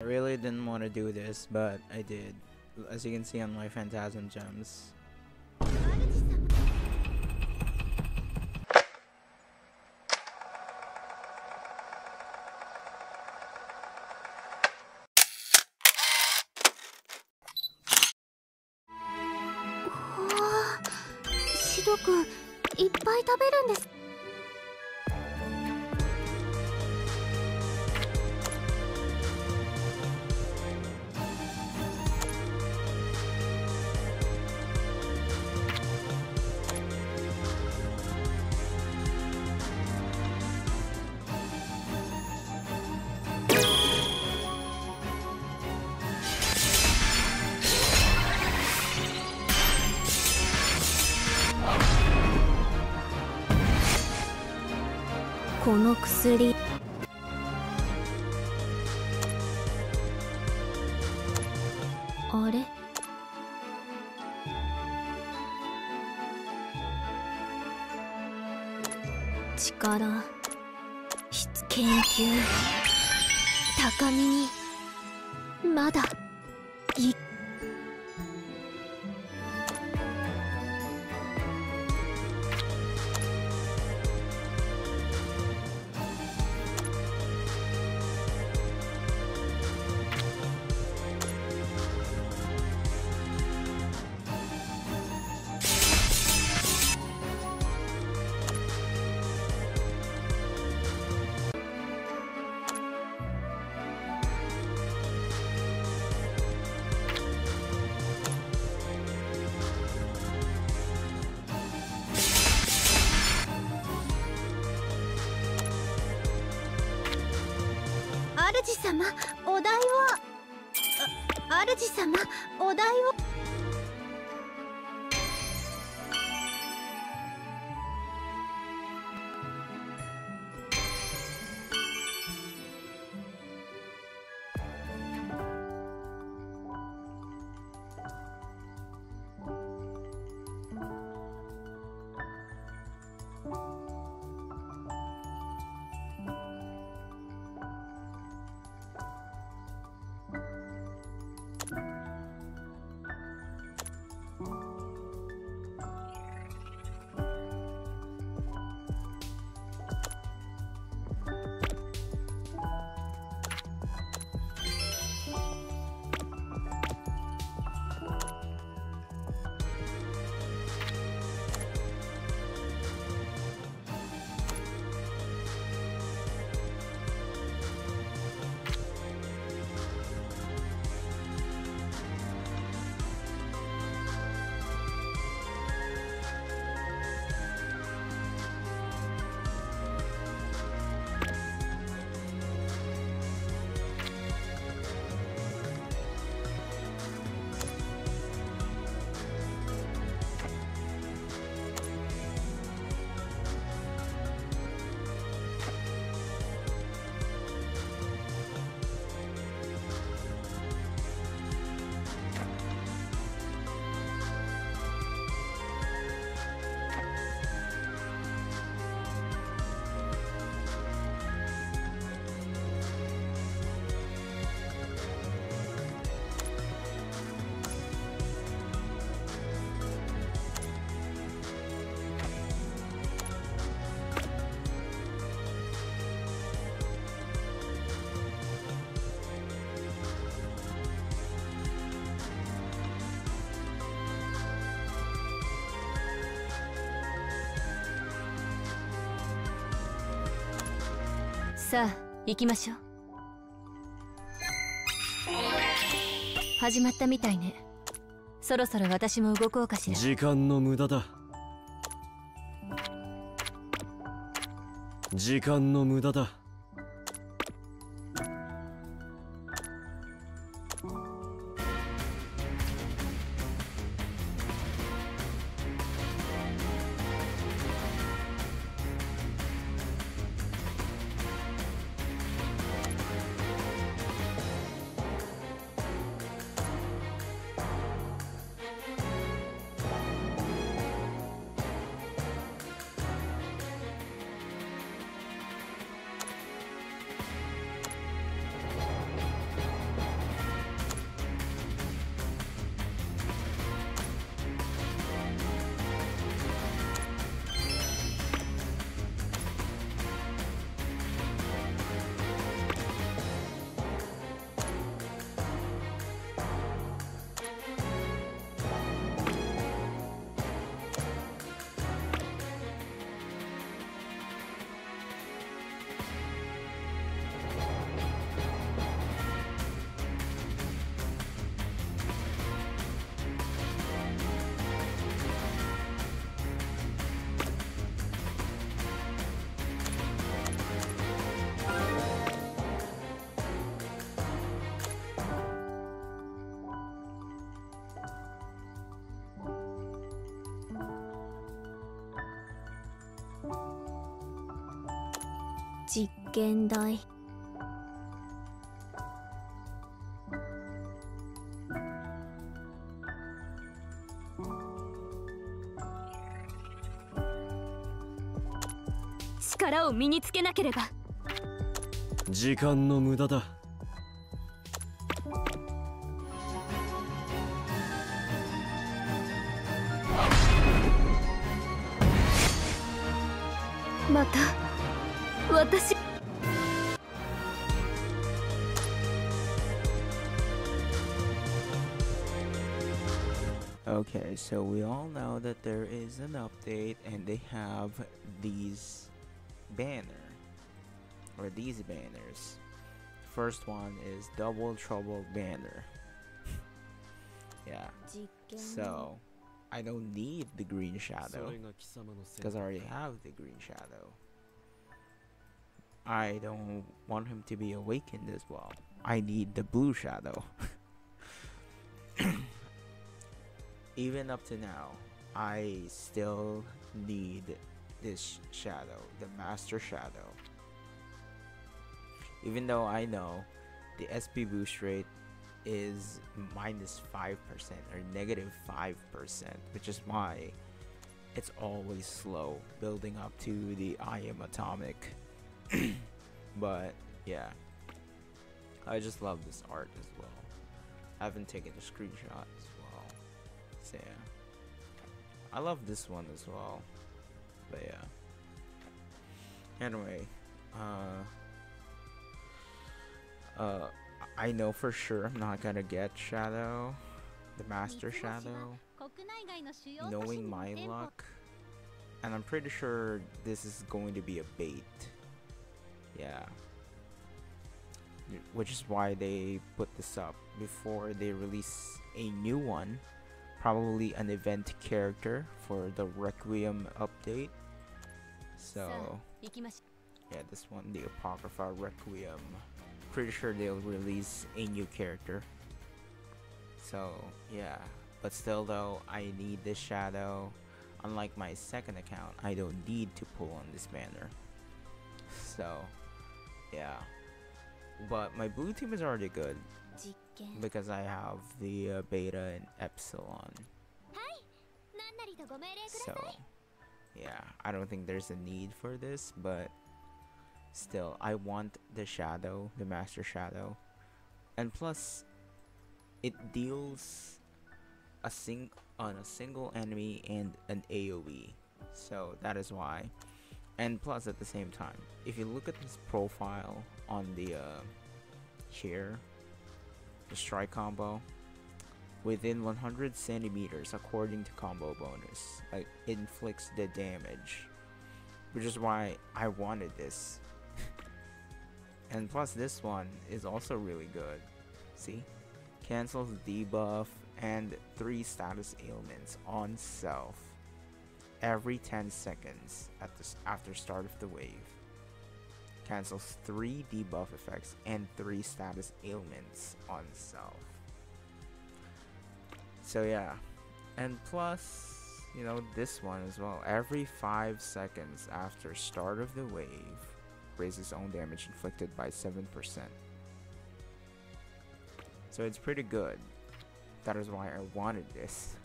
I really didn't want to do this, but I did. As you can see on my Phantasm gems. シド君いっぱい食べるんです スリさあ行きましょう。始まったみたいね。そろそろ私も動こうかしら。時間の無駄だ。時間の無駄だ。験台力を身につけなければ。時間の無駄だ So we all know that there is an update and they have these banner or these banners. First one is Double Trouble banner. yeah. So I don't need the green shadow because I already have the green shadow. I don't want him to be awakened as well. I need the blue shadow. Even up to now, I still need this shadow, the master shadow. Even though I know the SP boost rate is minus 5% or negative 5%, which is why it's always slow building up to the I am atomic. but yeah, I just love this art as well. I haven't taken a screenshot yeah. I love this one as well. But yeah. Anyway, uh, uh, I know for sure I'm not gonna get Shadow, the Master Shadow, knowing my luck, and I'm pretty sure this is going to be a bait. Yeah. Which is why they put this up before they release a new one probably an event character for the Requiem update. So, yeah, this one, the Apocrypha Requiem. Pretty sure they'll release a new character. So, yeah. But still though, I need this shadow. Unlike my second account, I don't need to pull on this banner. So, yeah. But my blue team is already good because I have the uh, beta and epsilon. So, yeah, I don't think there's a need for this, but still, I want the shadow, the master shadow, and plus, it deals a sing on a single enemy and an AOE. So that is why. And plus, at the same time, if you look at this profile on the uh, here, the strike combo, within 100 centimeters according to combo bonus. Like inflicts the damage which is why i wanted this. And plus this one is also really good. See? Cancels debuff and three status ailments on self every 10 seconds at the after start of the wave cancels three debuff effects and three status ailments on self so yeah, and plus, you know, this one as well. Every five seconds after start of the wave, raises own damage inflicted by seven percent. So it's pretty good. That is why I wanted this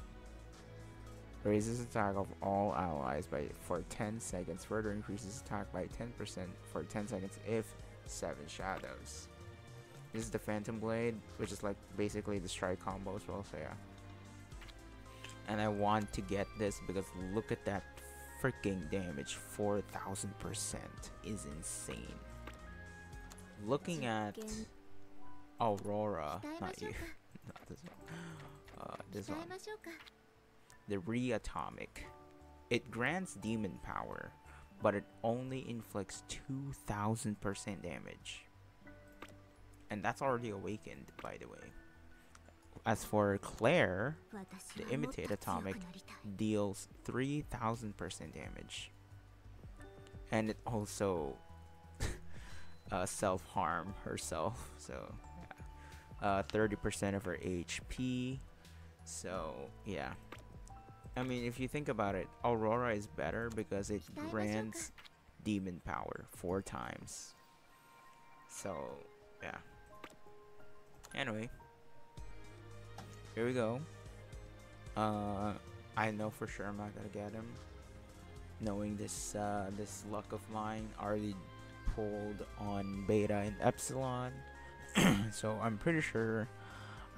raises attack of all allies by for 10 seconds, further increases attack by 10% for 10 seconds if 7 shadows. This is the Phantom Blade, which is like basically the strike combo as well, so yeah. And I want to get this because look at that freaking damage, 4000% is insane. Looking at Aurora, not you, not this one, uh, this one the Reatomic. It grants demon power, but it only inflicts 2000% damage. And that's already awakened, by the way. As for Claire, the Imitate Atomic deals 3000% damage. And it also uh, self harm herself, so yeah. 30% uh, of her HP. So yeah, I mean, if you think about it, Aurora is better because it grants demon power four times. So, yeah. Anyway, here we go. Uh, I know for sure I'm not gonna get him. Knowing this, uh, this luck of mine already pulled on beta and epsilon, so I'm pretty sure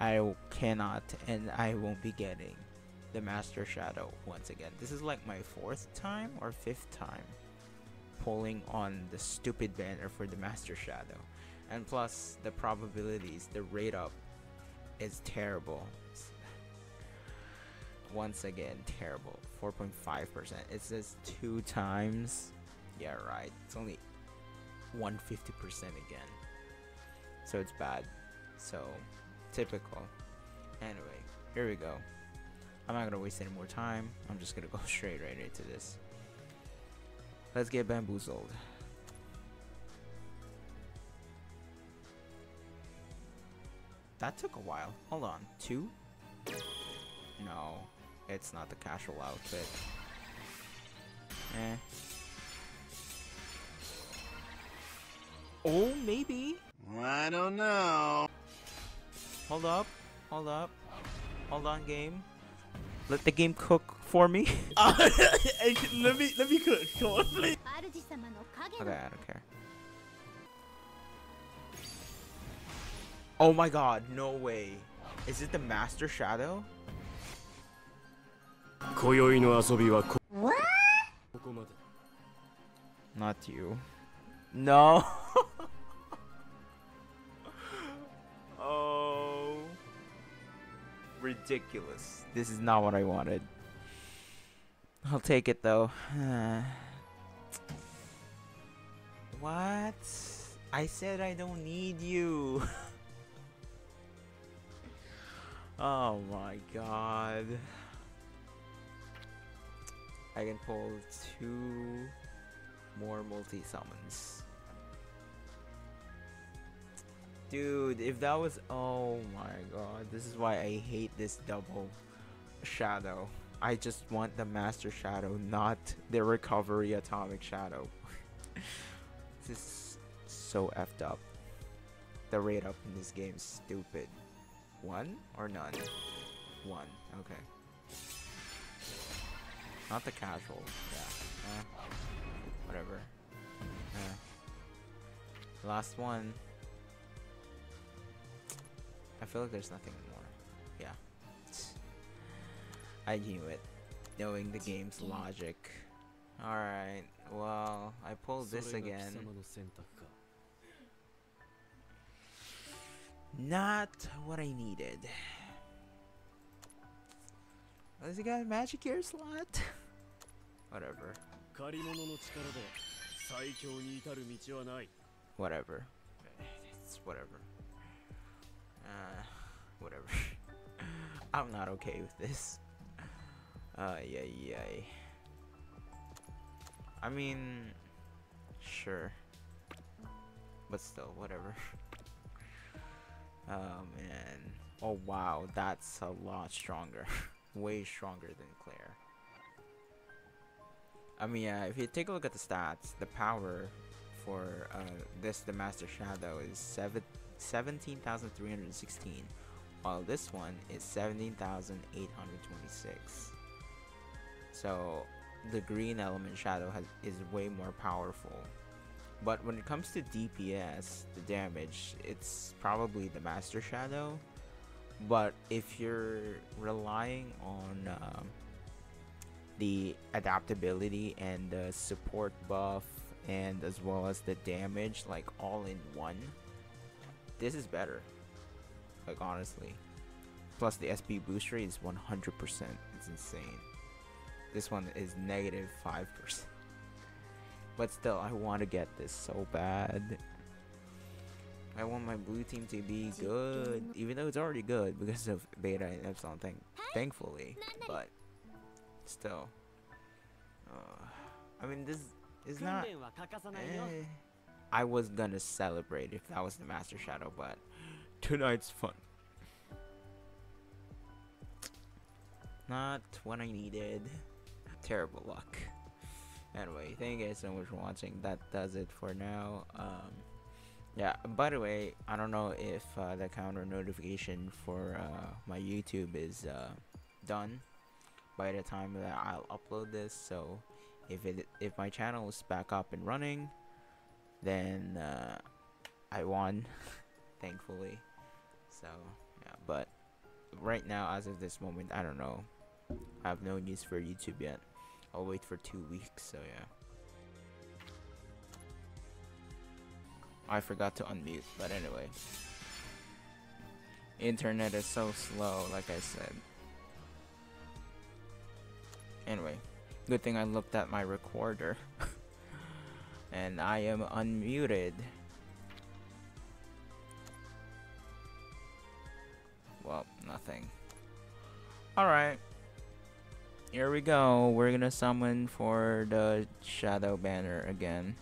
I cannot and I won't be getting the Master Shadow once again. This is like my fourth time or fifth time pulling on the stupid banner for the Master Shadow. And plus, the probabilities, the rate up is terrible. Once again, terrible. 4.5%. It says two times. Yeah, right. It's only 150% again. So it's bad. So, typical. Anyway, here we go. I'm not gonna waste any more time. I'm just gonna go straight right into this. Let's get bamboozled. That took a while. Hold on. Two? No. It's not the casual outfit. Eh. Oh, maybe. I don't know. Hold up. Hold up. Hold on, game. Let the game cook for me. Uh, let me let me cook. Come on, please. Okay, I don't care. Oh my god, no way. Is it the Master Shadow? What? Not you. No. Ridiculous. This is not what I wanted. I'll take it though. what? I said I don't need you. oh my god. I can pull two more multi summons. Dude, if that was oh my god, this is why I hate this double shadow. I just want the master shadow, not the recovery atomic shadow. this is so effed up. The rate up in this game is stupid. One or none? One. Okay. Not the casual. Yeah. Eh. Whatever. Eh. Last one. I feel like there's nothing more. Yeah. I knew it. Knowing the game's logic. Alright, well, I pulled this again. Not what I needed. Does least got a magic gear slot. Whatever. Whatever. It's whatever. Uh, whatever. I'm not okay with this. Uh, yeah, yeah. I mean, sure. But still, whatever. Oh man. Oh wow, that's a lot stronger. Way stronger than Claire. I mean, yeah, if you take a look at the stats, the power for uh, this, the Master Shadow, is seven, 17,316, while this one is 17,826. So, the green element Shadow has, is way more powerful. But when it comes to DPS, the damage, it's probably the Master Shadow. But if you're relying on um, the adaptability and the support buff and as well as the damage like all in one this is better. Like honestly. Plus the SP boost rate is 100%. It's insane. This one is negative 5%. But still, I want to get this so bad. I want my blue team to be good, even though it's already good because of beta and epsilon thing, thankfully. But still, uh, I mean, this is not. Eh. I was gonna celebrate if that was the Master Shadow, but tonight's fun. Not what I needed. Terrible luck. Anyway, thank you guys so much for watching. That does it for now. Um, Yeah. By the way, I don't know if uh, the counter notification for uh, my YouTube is uh, done by the time that I'll upload this. So if it if my channel is back up and running, then uh, I won, thankfully. So yeah, but right now, as of this moment, I don't know. I have no news for YouTube yet. I'll wait for two weeks. So yeah. I forgot to unmute, but anyway. Internet is so slow, like I said. Anyway, good thing I looked at my recorder. and I am unmuted. Well, nothing. Alright. Here we go. We're gonna summon for the shadow banner again.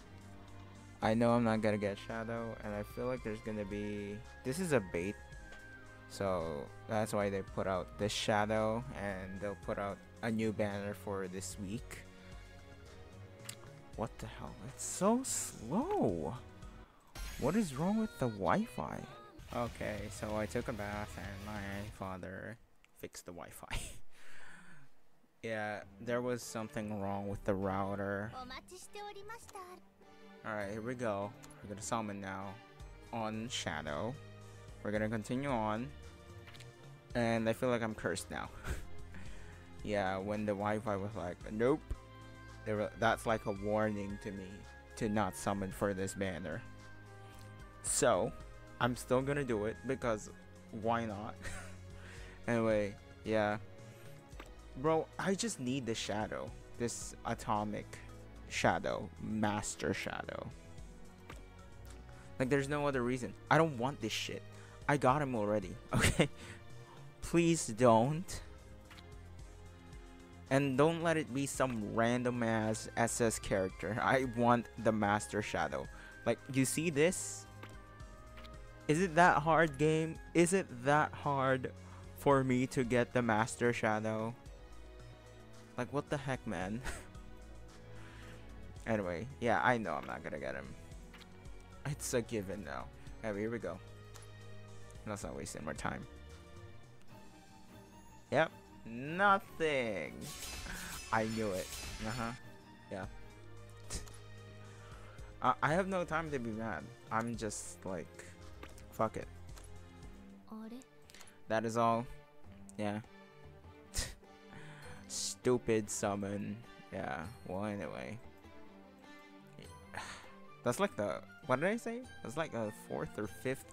I know I'm not gonna get shadow, and I feel like there's gonna be. This is a bait, so that's why they put out this shadow, and they'll put out a new banner for this week. What the hell? It's so slow. What is wrong with the Wi-Fi? Okay, so I took a bath and my father fixed the Wi-Fi. yeah, there was something wrong with the router. Oh, Alright, here we go. We're gonna summon now on Shadow. We're gonna continue on. And I feel like I'm cursed now. yeah, when the Wi-Fi was like, nope, that's like a warning to me to not summon for this banner. So, I'm still gonna do it because why not? anyway, yeah. Bro, I just need the shadow. This atomic shadow. Master shadow. Like there's no other reason. I don't want this shit. I got him already. Okay? Please don't. And don't let it be some random ass SS character. I want the Master Shadow. Like, you see this? Is it that hard, game? Is it that hard for me to get the Master Shadow? Like, what the heck, man? anyway, yeah, I know I'm not gonna get him. It's a given now. Here we go. Let's not waste any more time. Yep, nothing. I knew it. Uh huh. Yeah. I I have no time to be mad. I'm just like, fuck it. That is all. Yeah. Stupid summon. Yeah. Well, anyway. That's like the. What did I say? That's like a fourth or fifth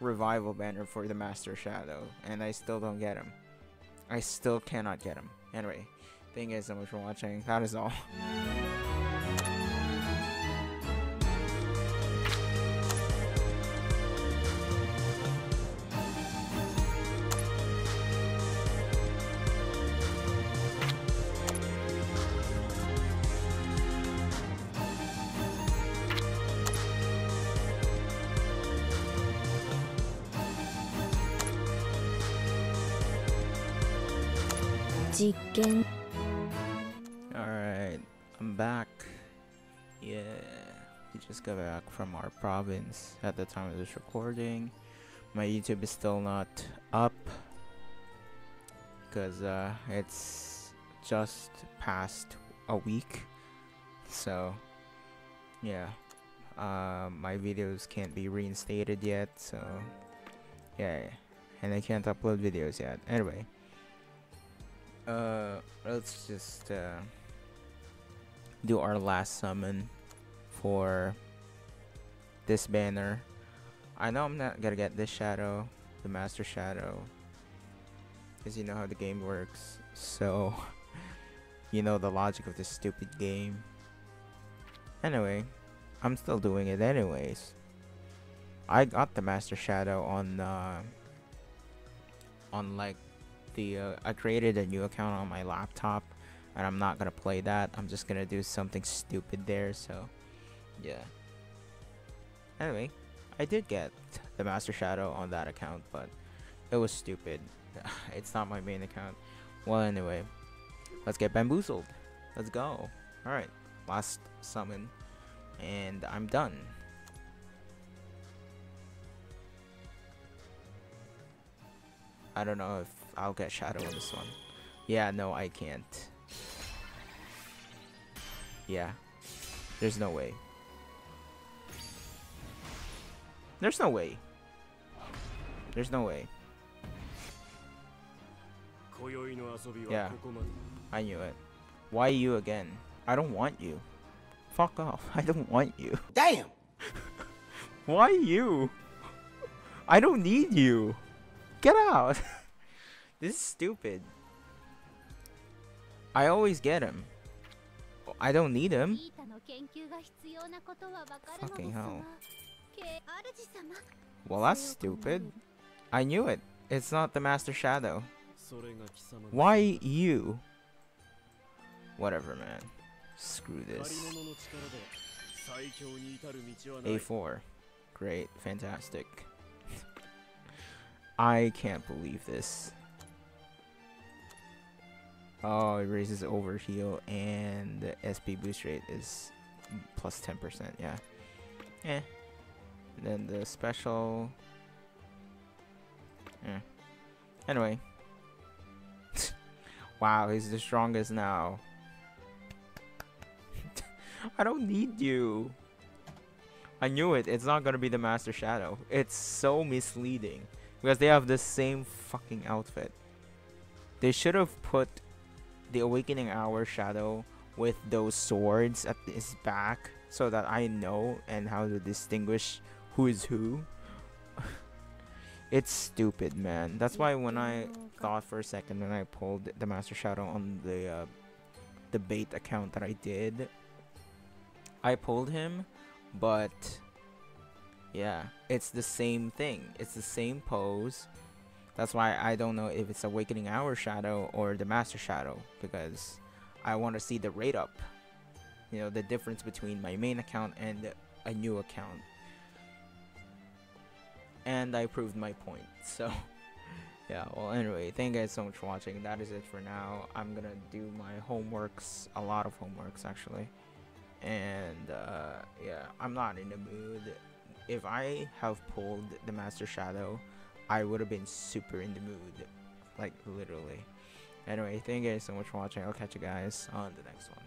revival banner for the Master Shadow. And I still don't get him. I still cannot get him. Anyway. Thank you guys so much for watching. That is all. 実験 Alright, I'm back. Yeah, we just got back from our province at the time of this recording. My YouTube is still not up because uh, it's just past a week. So, yeah, uh, my videos can't be reinstated yet. So, yeah, and I can't upload videos yet. Anyway. Uh, let's just uh, do our last summon for this banner. I know I'm not gonna get this shadow, the Master Shadow, because you know how the game works. So, you know the logic of this stupid game. Anyway, I'm still doing it anyways. I got the Master Shadow on uh, on like the uh, I created a new account on my laptop and I'm not gonna play that. I'm just gonna do something stupid there so yeah. Anyway I did get the master shadow on that account but it was stupid. It's not my main account. Well anyway let's get bamboozled. Let's go. All right last summon and I'm done. I don't know if I'll get Shadow on this one. Yeah, no, I can't. Yeah. There's no way. There's no way. There's no way. Yeah. I knew it. Why you again? I don't want you. Fuck off. I don't want you. Damn! Why you? I don't need you. Get out! This is stupid. I always get him. I don't need him. Fucking hell. Well, that's stupid. I knew it. It's not the Master Shadow. Why you? Whatever, man. Screw this. A4. Great. Fantastic. I can't believe this. Oh, it raises over heal and the SP boost rate is plus 10%. Yeah. Eh. And then the special. Eh. Anyway. wow, he's the strongest now. I don't need you. I knew it. It's not gonna be the Master Shadow. It's so misleading because they have the same fucking outfit. They should have put the Awakening Hour Shadow with those swords at his back so that I know and how to distinguish who is who. it's stupid, man. That's why when I thought for a second when I pulled the Master Shadow on the uh, account that I did, I pulled him, but yeah, it's the same thing. It's the same pose. That's why I don't know if it's Awakening Hour Shadow or the Master Shadow because I want to see the rate up. You know, the difference between my main account and a new account. And I proved my point. So, yeah, well, anyway, thank you guys so much for watching. That is it for now. I'm gonna do my homeworks, a lot of homeworks actually. And, uh, yeah, I'm not in the mood. If I have pulled the Master Shadow, I would have been super in the mood. Like, literally. Anyway, thank you guys so much for watching. I'll catch you guys on the next one.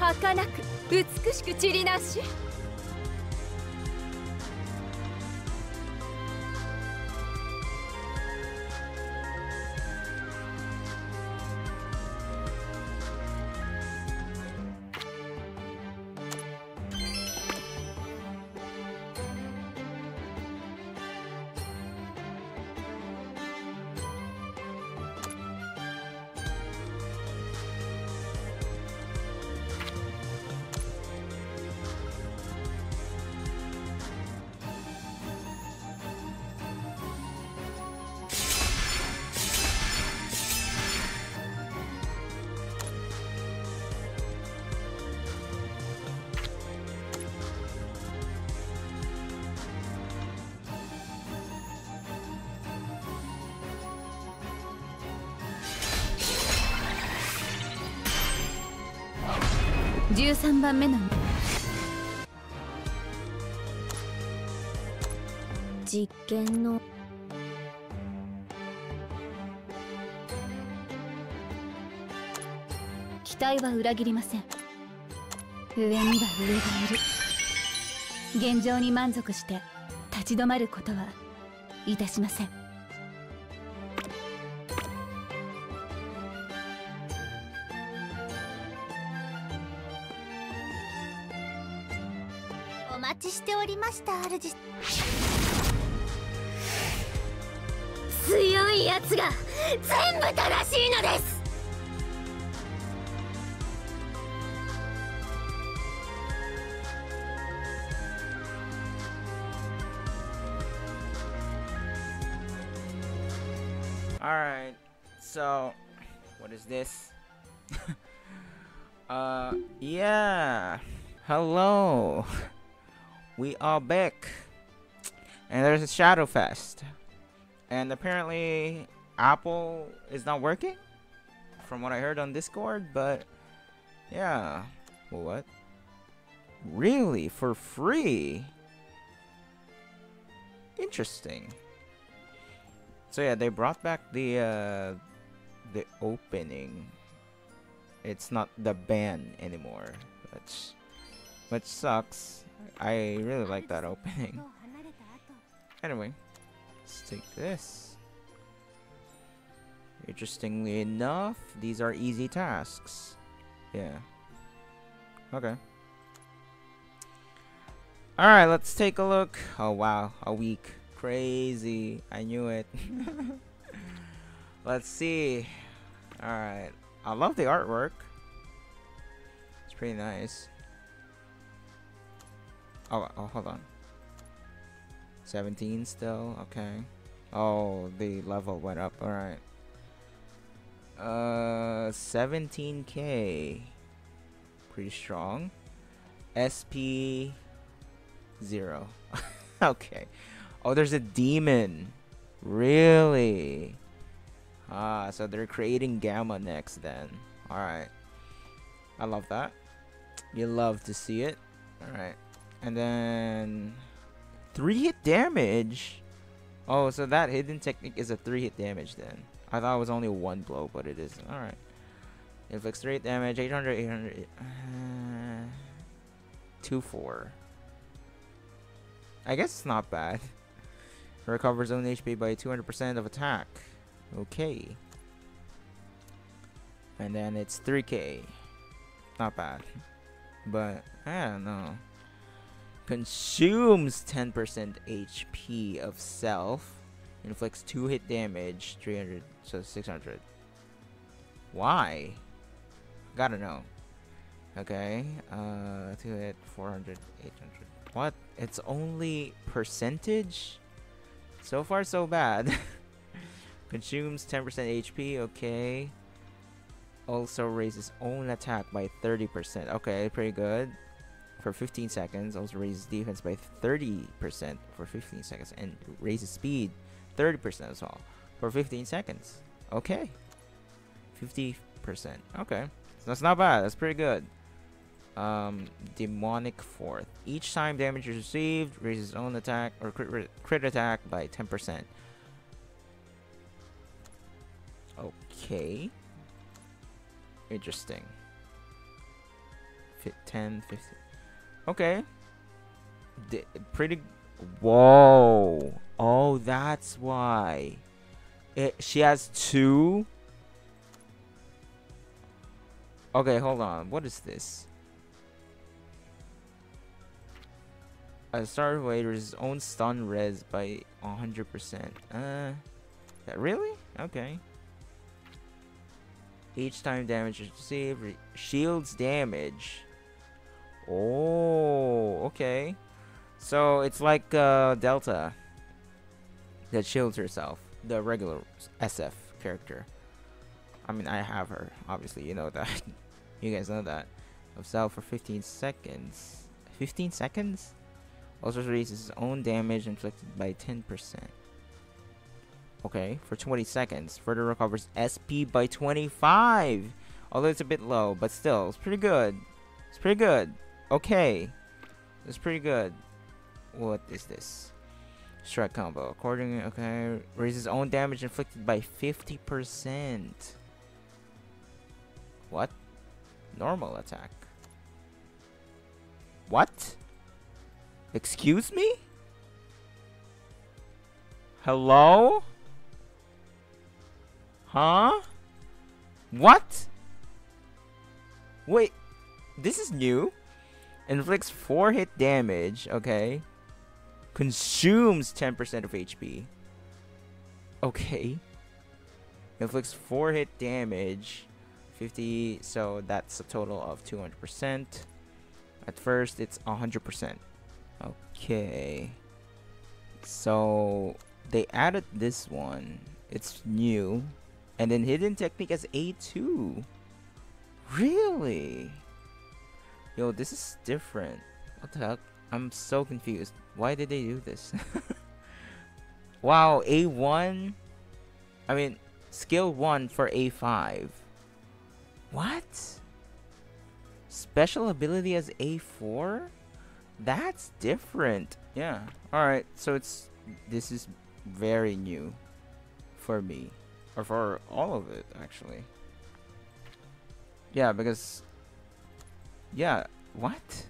儚く美しく散りなし 13番目の。実験の。期待は裏切りません。上には上がいる。現状に満足して立ち止まることはいたしません。ました主強いやつが全部正しいのです Alright, so what is this? uh, yeah. Hello. We are back. And there's a Shadow Fest. And apparently, Apple is not working? From what I heard on Discord, but yeah. Well, what? Really? For free? Interesting. So yeah, they brought back the uh the opening. It's not the ban anymore. Which which sucks. I really like that opening. Anyway, let's take this. Interestingly enough, these are easy tasks. Yeah. Okay. Alright, let's take a look. Oh wow, a week. Crazy. I knew it. let's see. Alright. I love the artwork. It's pretty nice. Oh, oh, hold on. 17 still? Okay. Oh, the level went up. Alright. Uh, 17k. Pretty strong. SP 0. okay. Oh, there's a demon. Really? Ah, so they're creating Gamma next then. Alright. I love that. You love to see it. Alright. And then... 3 hit damage? Oh, so that hidden technique is a 3 hit damage then. I thought it was only one blow, but it isn't. Alright. Inflicts 3 hit damage, 800, 800... Uh, 2 4. I guess it's not bad. Recovers own HP by 200% of attack. Okay. And then it's 3k. Not bad. But, I don't know. Consumes 10% HP of self. Inflicts 2 hit damage. 300, so 600. Why? Gotta know. Okay. Uh, 2 hit, 400, 800. What? It's only percentage? So far, so bad. Consumes 10% HP, okay. Also raises own attack by 30%. Okay, pretty good. For 15 seconds. Also raises defense by 30% for 15 seconds. And raises speed 30% as well. For 15 seconds. Okay. 50%. Okay. So that's not bad. That's pretty good. Um, demonic fourth. Each time damage is received, raises own attack or crit, crit attack by 10%. Okay. Interesting. Fit 10, 50. Okay. D pretty. Whoa. Oh, that's why. It, she has two. Okay, hold on. What is this? A Star Raiders own stun res by 100%. Uh, that really? Okay. Each time damage is received, re shields damage. Oh, okay. So it's like uh, Delta that shields herself, the regular SF character. I mean, I have her, obviously, you know that. you guys know that. Of self for 15 seconds. 15 seconds? Also raises his own damage inflicted by 10%. Okay, for 20 seconds. Further recovers SP by 25. Although it's a bit low, but still, it's pretty good. It's pretty good. Okay. It's pretty good. What is this? Strike combo. According, okay, raises own damage inflicted by 50%. What? Normal attack. What? Excuse me? Hello? Huh? What? Wait, this is new. Inflicts 4 hit damage, okay. Consumes 10% of HP. Okay. Inflicts 4 hit damage. 50, so that's a total of 200%. At first, it's 100%. Okay. So, they added this one. It's new. And then hidden technique as A2. Really? Yo, this is different. What the heck? I'm so confused. Why did they do this? wow, A1? I mean, skill 1 for A5. What? special ability as A4? That's different. Yeah. Alright, so it's this is very new for me. Or for all of it actually. Yeah, because Yeah, what?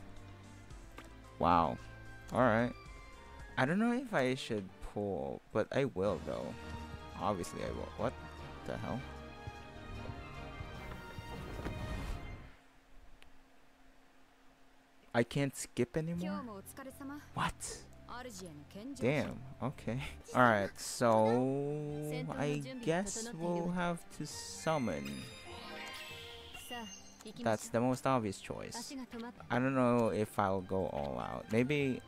Wow. Alright. I don't know if I should pull, but I will though. Obviously I will. What the hell? I can't skip anymore? What? Damn, okay. Alright, so I guess we'll have to summon. That's the most obvious choice. I don't know if I'll go all out. Maybe...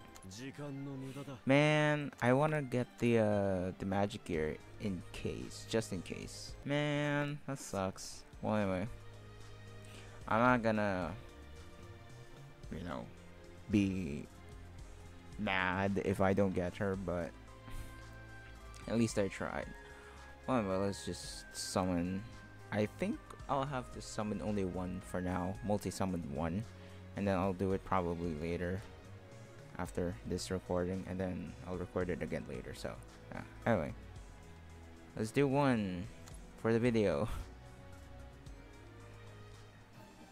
Man, I wanna get the uh, the magic gear in case, just in case. Man, that sucks. Well, anyway, I'm not gonna, you know, be mad if I don't get her, but at least I tried. Well, anyway, let's just summon. I think I'll have to summon only one for now, multi-summon one, and then I'll do it probably later after this recording, and then I'll record it again later. So, yeah. Anyway, let's do one for the video.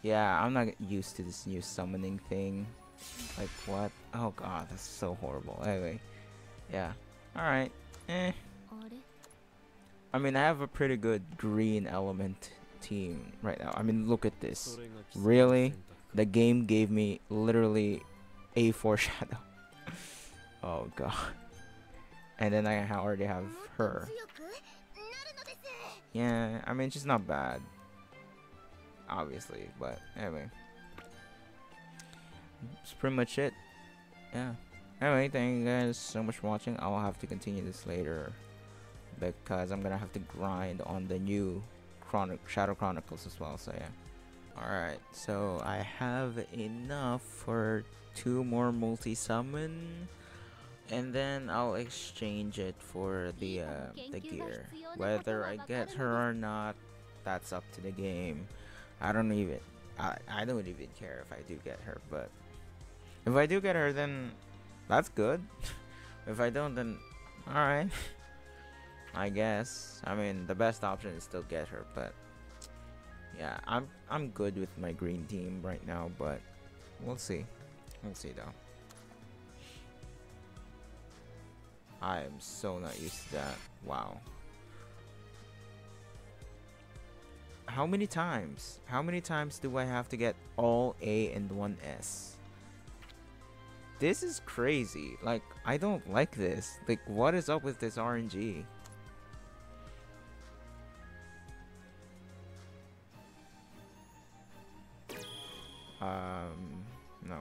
Yeah, I'm not used to this new summoning thing. Like what? Oh god, that's so horrible. Anyway, yeah. All right. Eh. I mean, I have a pretty good green element team right now. I mean, look at this. Really? The game gave me literally a foreshadow. oh god. And then I already have her. Yeah, I mean, she's not bad. Obviously, but anyway. That's pretty much it. Yeah. Anyway, thank you guys so much for watching. I'll have to continue this later because I'm gonna have to grind on the new Chronic Shadow Chronicles as well, so yeah. Alright, so I have enough for two more multi-summon. And then I'll exchange it for the uh, the gear. Whether I get her or not, that's up to the game. I don't even I, I don't even care if I do get her, but if I do get her then that's good. if I don't then alright. I guess. I mean the best option is still get her, but yeah, I'm I'm good with my green team right now, but we'll see. We'll see though. I am so not used to that. Wow. How many times? How many times do I have to get all A and one S? This is crazy. Like, I don't like this. Like, what is up with this RNG? Um, no.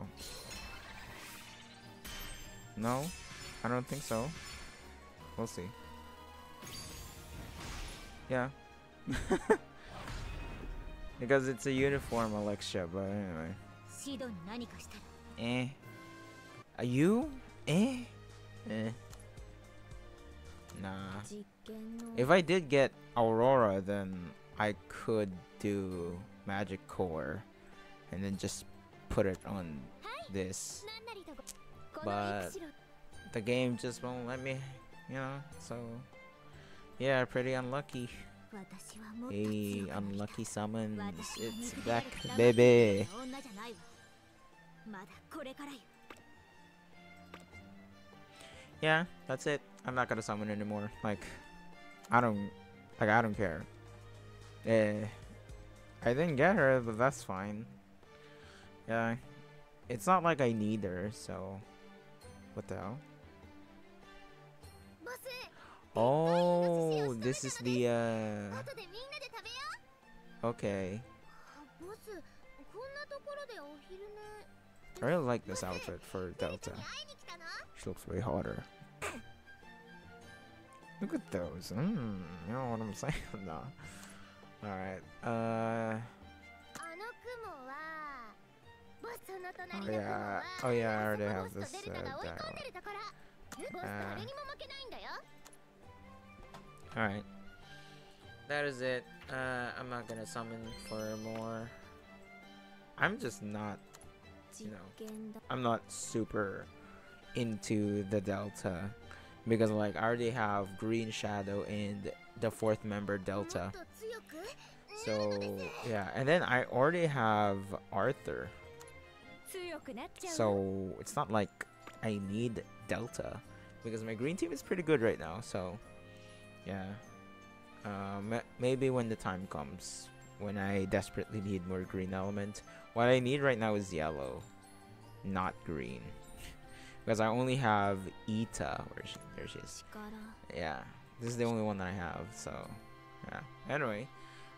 No? I don't think so. We'll see. Yeah. because it's a uniform Alexia, but anyway. Eh. Are you? Eh? Eh. Nah. If I did get Aurora, then I could do Magic Core and then just put it on this. But the game just won't let me you know so yeah pretty unlucky. Hey unlucky summons. It's back baby. Yeah that's it. I'm not gonna summon anymore. Like i don't like i don't care. Eh i didn't get her but that's fine. Yeah. It's not like I need her, so... What the hell? Oh, this is the, uh... Okay. I really like this outfit for Delta. She looks way hotter. Look at those. Mm, you know what I'm saying? no. Alright. Uh... Oh yeah, oh yeah, I already have this uh, down. Uh, Alright. That is it. Uh, I'm not gonna summon for more. I'm just not, you know, I'm not super into the Delta because like I already have Green Shadow and the fourth member Delta. So yeah, and then I already have Arthur. So it's not like I need Delta because my green team is pretty good right now. So yeah, uh, maybe when the time comes, when I desperately need more green element. What I need right now is yellow, not green. because I only have Eta, where she, there she is. Yeah, this is the only one that I have, so yeah. Anyway,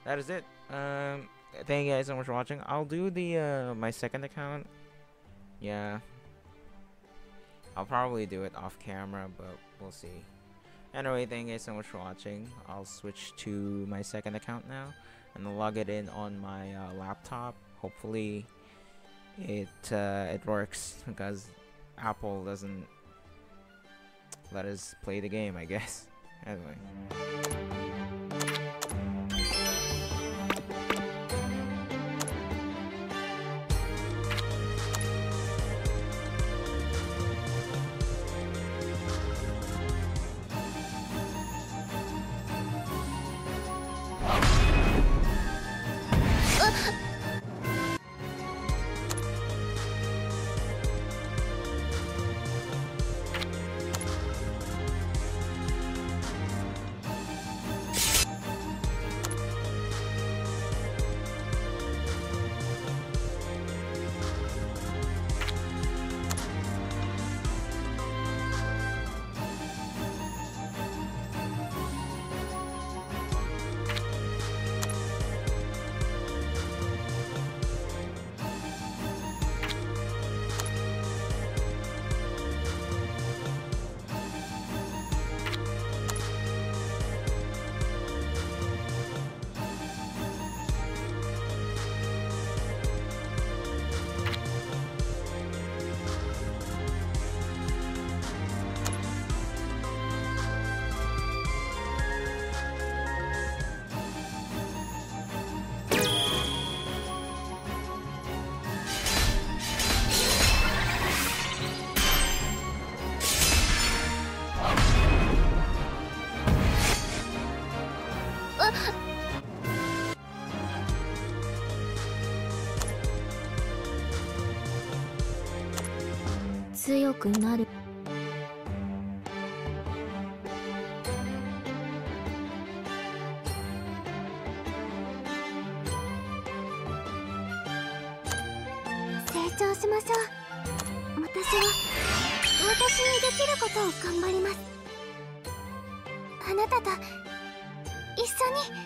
that is it. Um, thank you guys so much for watching. I'll do the uh, my second account yeah. I'll probably do it off camera, but we'll see. Anyway, thank you so much for watching. I'll switch to my second account now and log it in on my uh, laptop. Hopefully, it uh, it works because Apple doesn't let us play the game. I guess. Anyway. くなる。成長しましょう。私は私にできることを頑張ります。あなたと一緒に。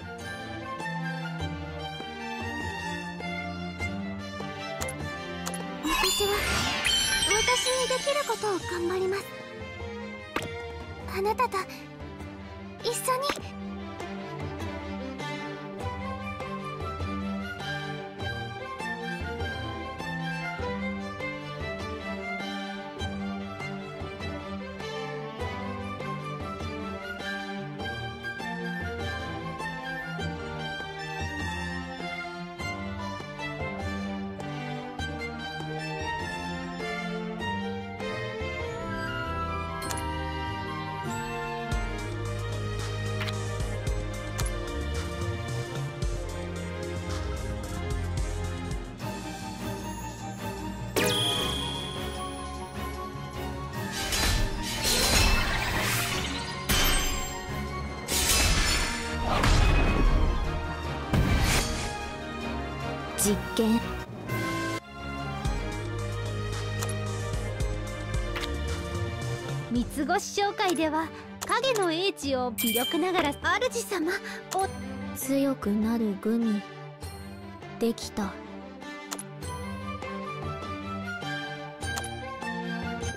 ことを頑張ります。あなたと一緒に。実験。三つ星商会では影の英知を微力ながら主様。お強くなるグミ。できた。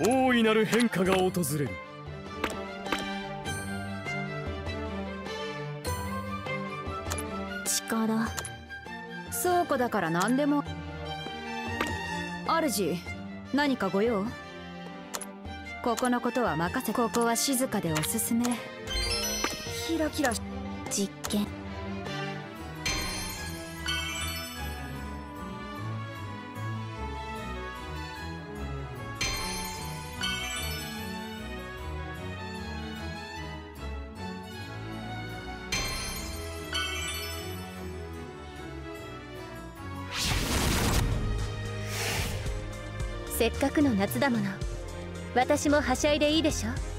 大いなる変化が訪れる。倉庫だから何でも。主何かご用？ここのことは任せ。ここは静かでおすすめ。キラキラ。実験せっかくの夏だもの。私もはしゃいでいいでしょ？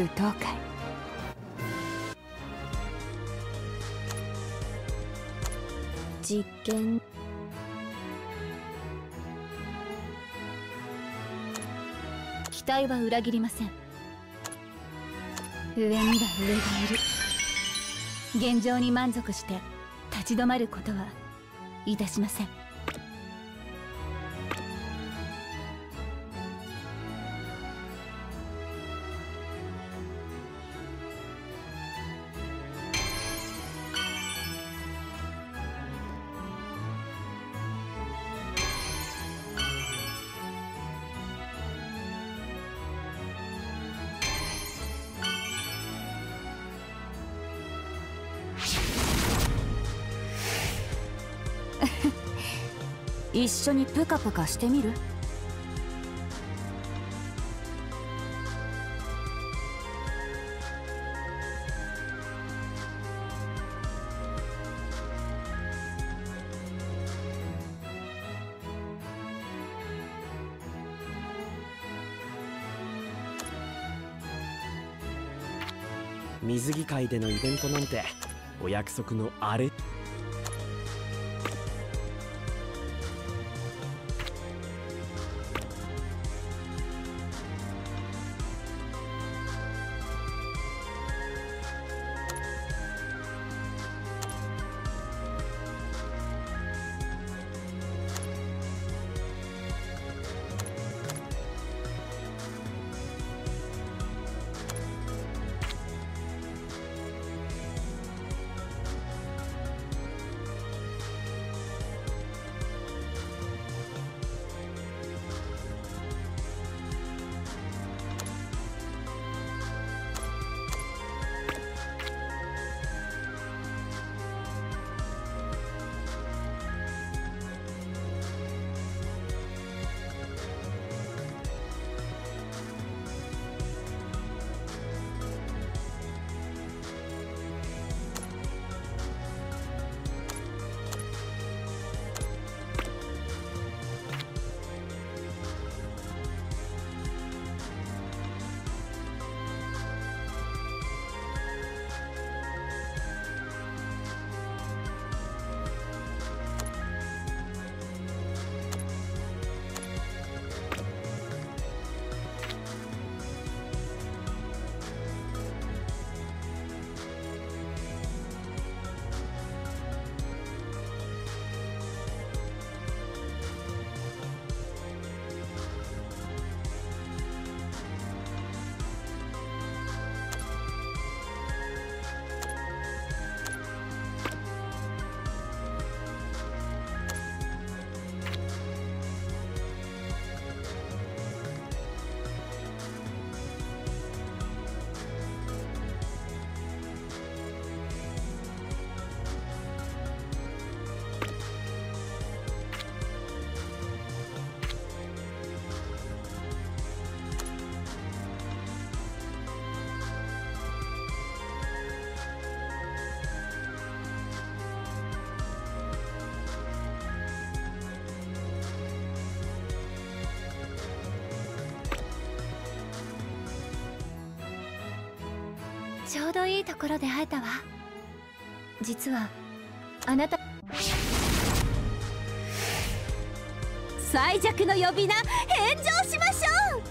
舞踏会実験。期待は裏切りません。上には上がいる。現状に満足して立ち止まることはいたしません。一緒にプカプカしてみる？水着会でのイベントなんてお約束のあれ。ちょうどいいところで会えたわ実はあなた最弱の呼び名返上しましょう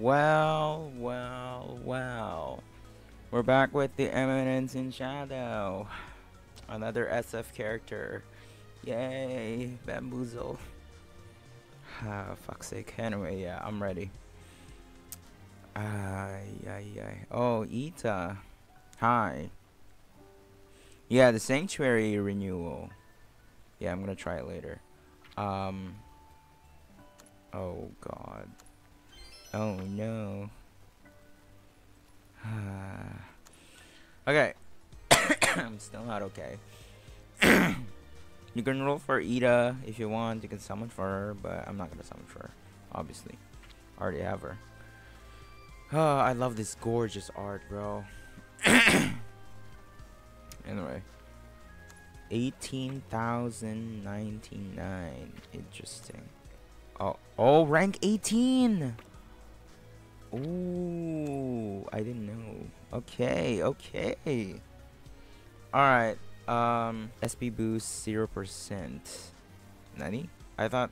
「Well, well, well. We're back with the Eminence in Shadow. Another SF character. Yay, bamboozle. Ah, fuck's sake. Anyway, yeah, I'm ready. Ay, ay, ay. Oh, Eta. Hi. Yeah, the Sanctuary renewal. Yeah, I'm gonna try it later. Um. Oh, God. Oh, no. okay. I'm still not okay. you can roll for Eta if you want. You can summon for her, but I'm not gonna summon for her. Obviously. Already have her. Oh, I love this gorgeous art, bro. anyway. 18,099. Interesting. Oh, oh, rank 18! Ooh, I didn't know. Okay, okay. Alright, um, SP boost 0%. Nani? I thought,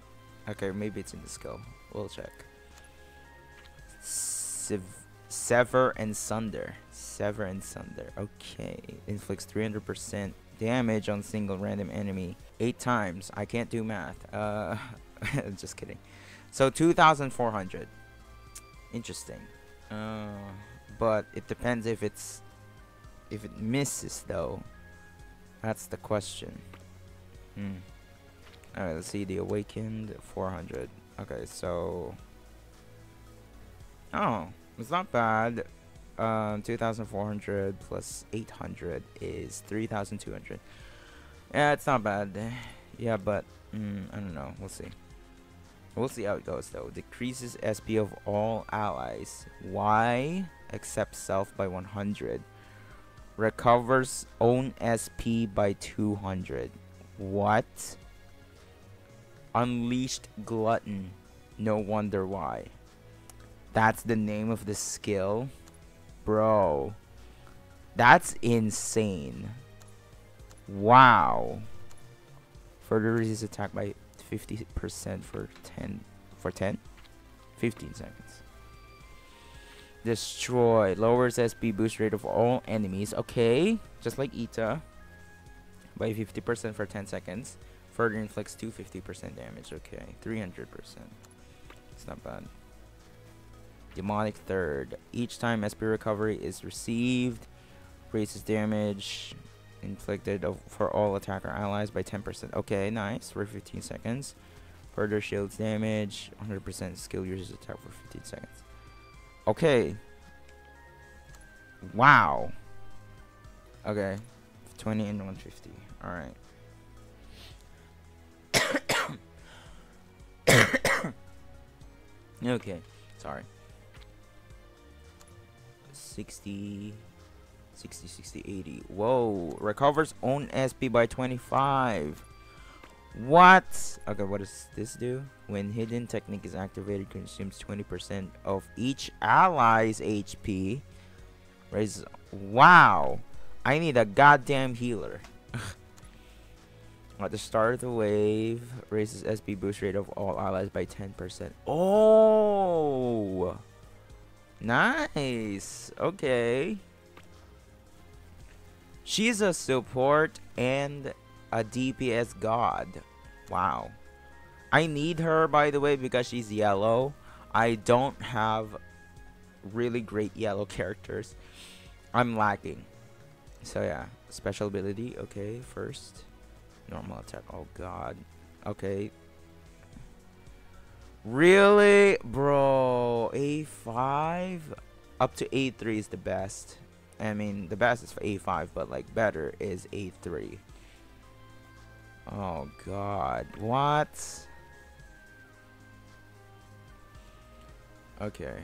okay, maybe it's in the skill. We'll check. Sev Sever and Sunder. Sever and Sunder. Okay. Inflicts 300% damage on single random enemy. Eight times. I can't do math. Uh, just kidding. So 2,400. Interesting. Uh, but it depends if it's if it misses though. That's the question. Hmm. Alright, let's see the awakened 400. Okay, so Oh, it's not bad. Um 2400 plus 800 is 3200. Yeah, it's not bad. Yeah, but mm, I don't know. We'll see. We'll see how it goes though. Decreases SP of all allies. Why? Except self by 100. Recovers own SP by 200. What? Unleashed Glutton. No wonder why. That's the name of the skill? Bro. That's insane. Wow. Further reduces attack by 50% for 10 for 10 15 seconds destroy lowers sp boost rate of all enemies okay just like eta by 50% for 10 seconds further inflicts 250% damage okay 300% it's not bad demonic third each time sp recovery is received raises damage inflicted for all attacker allies by 10%. Okay, nice. For 15 seconds. Further shields damage. 100% skill users attack for 15 seconds. Okay. Wow. Okay. 20 and 150. Alright. okay. Sorry. 60... 60, 60, 80. Whoa. Recovers own SP by 25. What? Okay, what does this do? When hidden technique is activated, consumes 20% of each ally's HP. Raises. Wow. I need a goddamn healer. At the start of the wave, raises SP boost rate of all allies by 10%. Oh! Nice. Okay. She's a support and a DPS god. Wow. I need her, by the way, because she's yellow. I don't have really great yellow characters. I'm lacking. So yeah, special ability. Okay, first. Normal attack. Oh god. Okay. Really? Bro, A5? Up to A3 is the best. I mean, the best is for A5, but like better is A3. Oh god, what? Okay,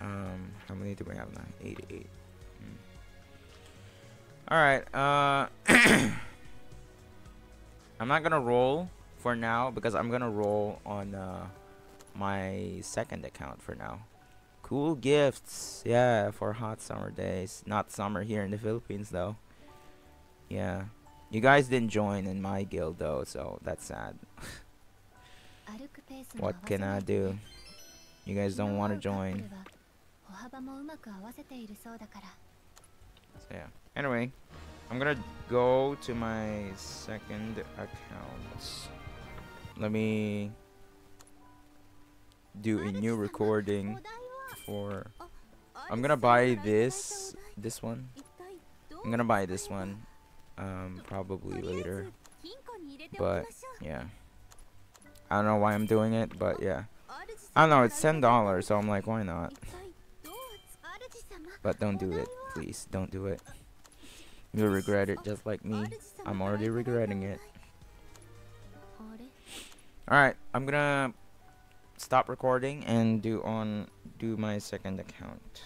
um, how many do we have now? 88. Hmm. Alright, uh, I'm not gonna roll for now because I'm gonna roll on uh, my second account for now. Cool gifts, yeah, for hot summer days. Not summer here in the Philippines though. Yeah, you guys didn't join in my guild though, so that's sad. what can I do? You guys don't want to join. So yeah. Anyway, I'm gonna go to my second account. Let me do a new recording for I'm gonna buy this this one. I'm gonna buy this one um probably later. But yeah. I don't know why I'm doing it, but yeah. I don't know, it's ten dollars, so I'm like why not? But don't do it, please. Don't do it. You'll regret it just like me. I'm already regretting it. Alright, I'm gonna stop recording and do on do my second account.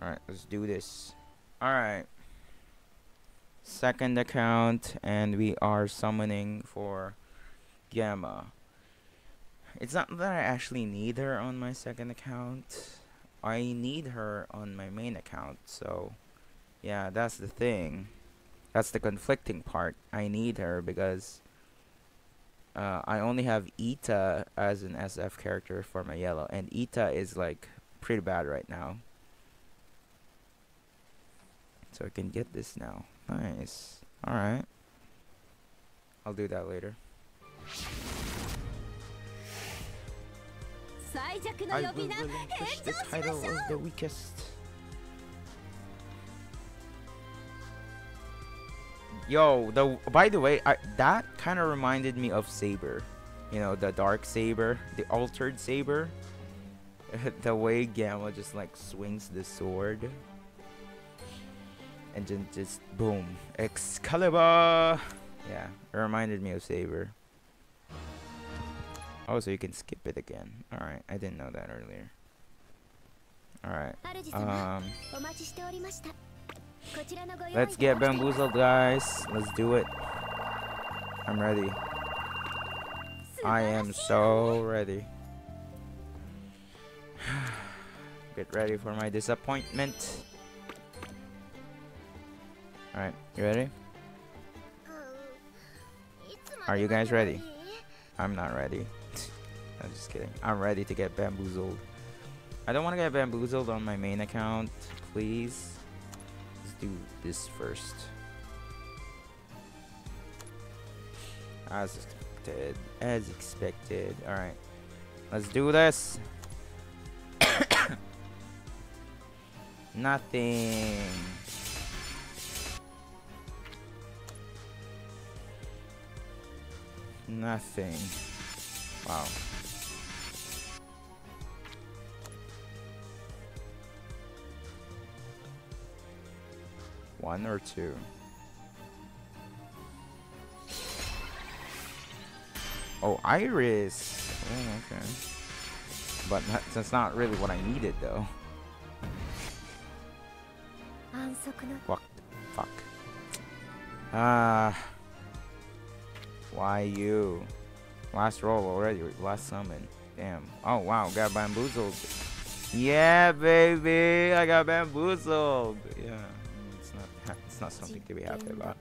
Alright, let's do this. Alright. Second account and we are summoning for Gamma. It's not that I actually need her on my second account. I need her on my main account, so yeah, that's the thing. That's the conflicting part. I need her because uh, I only have Eta as an SF character for my yellow, and Eta is like pretty bad right now. So I can get this now. Nice. Alright. I'll do that later. I will relinquish the title of the weakest. Yo, the by the way, I, that kind of reminded me of Saber. You know, the dark saber, the altered saber. the way Gamma just like swings the sword. And then just boom, Excalibur. Yeah, it reminded me of Saber. Oh, so you can skip it again. Alright, I didn't know that earlier. Alright. Um, let's get bamboozled, guys. Let's do it. I'm ready. I am so ready. Get ready for my disappointment. Alright, you ready? Oh, Are you guys ready? I'm not ready. I'm just kidding. I'm ready to get bamboozled. I don't want to get bamboozled on my main account, please. Let's do this first. As expected. As expected. Alright. Let's do this. Nothing. Nothing. Wow. One or two? Oh, Iris! Oh, okay. But not, that's not really what I needed, though. Fuck. Fuck. Ah. Uh, why you? Last roll already. Last summon. Damn. Oh, wow. Got bamboozled. Yeah, baby. I got bamboozled. Yeah. It's not, it's not something to be happy about.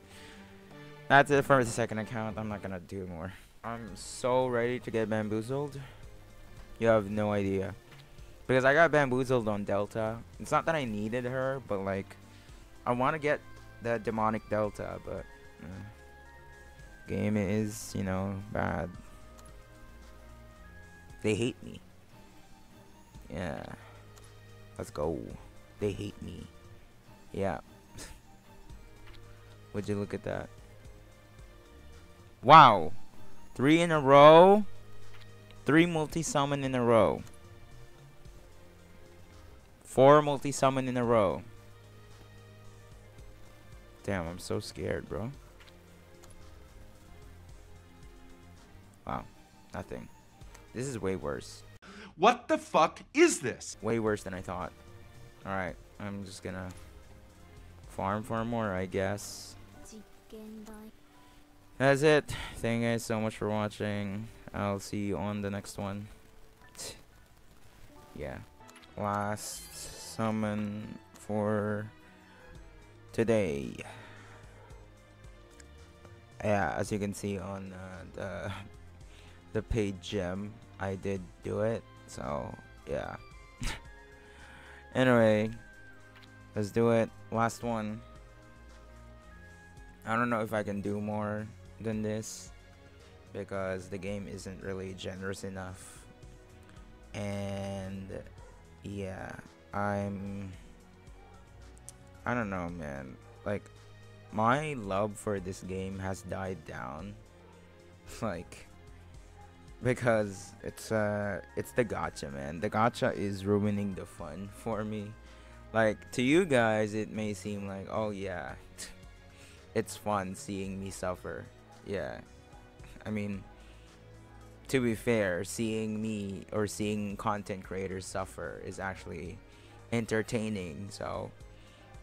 That's it for the second account. I'm not going to do more. I'm so ready to get bamboozled. You have no idea. Because I got bamboozled on Delta. It's not that I needed her, but like, I want to get the demonic Delta, but... Uh, game is, you know, bad. They hate me. Yeah. Let's go. They hate me. Yeah. Would you look at that? Wow. Three in a row. Three multi-summon in a row. Four multi-summon in a row. Damn, I'm so scared, bro. Nothing. This is way worse. What the fuck is this? Way worse than I thought. Alright, I'm just gonna farm for more, I guess. That's it. Thank you guys so much for watching. I'll see you on the next one. Yeah. Last summon for today. Yeah, as you can see on uh, the the paid gem, I did do it. So yeah. anyway, let's do it. Last one. I don't know if I can do more than this because the game isn't really generous enough. And yeah, I'm I don't know, man. Like my love for this game has died down. like because it's uh it's the gacha man. The gacha is ruining the fun for me. Like to you guys it may seem like, "Oh yeah, it's fun seeing me suffer." Yeah. I mean, to be fair, seeing me or seeing content creators suffer is actually entertaining. So,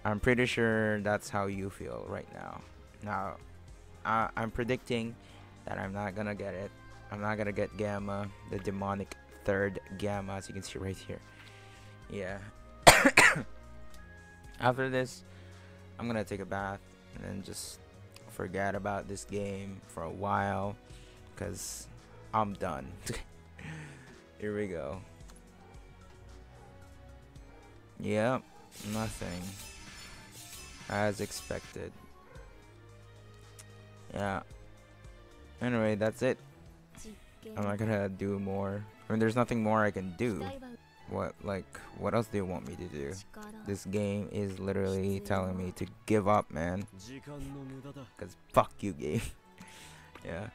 I'm pretty sure that's how you feel right now. Now, I, I'm predicting that I'm not gonna get it. I'm not gonna get Gamma, the demonic third Gamma, as you can see right here. Yeah. After this, I'm gonna take a bath and then just forget about this game for a while because I'm done. Here we go. Yep, nothing. As expected. Yeah. Anyway, that's it. I'm not gonna do more. I mean, there's nothing more I can do. What, like, what else do you want me to do? This game is literally telling me to give up, man. Cause fuck you, game. yeah.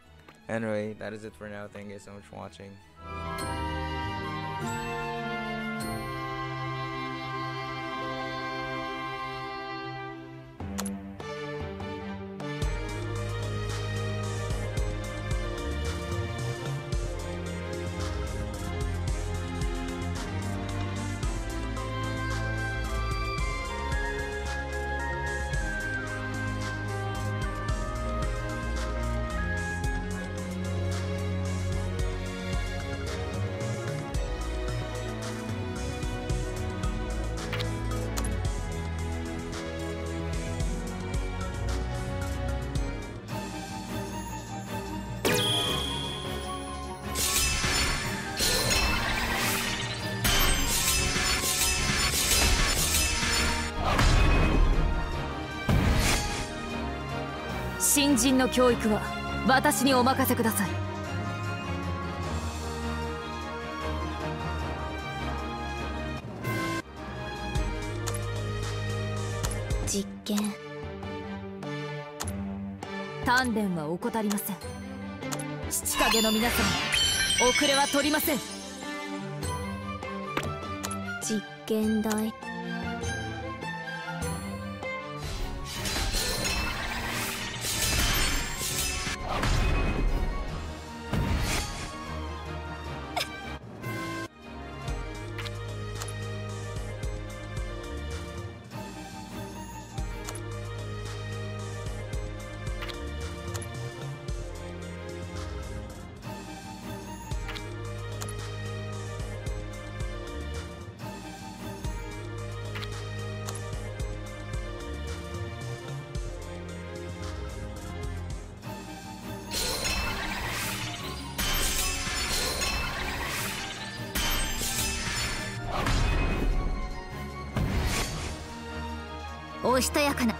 Anyway, that is it for now. Thank you so much for watching.「新人の教育は私にお任せください」実験。鍛錬は怠りません。父影の皆様遅れは取りません。実験台おしとやかな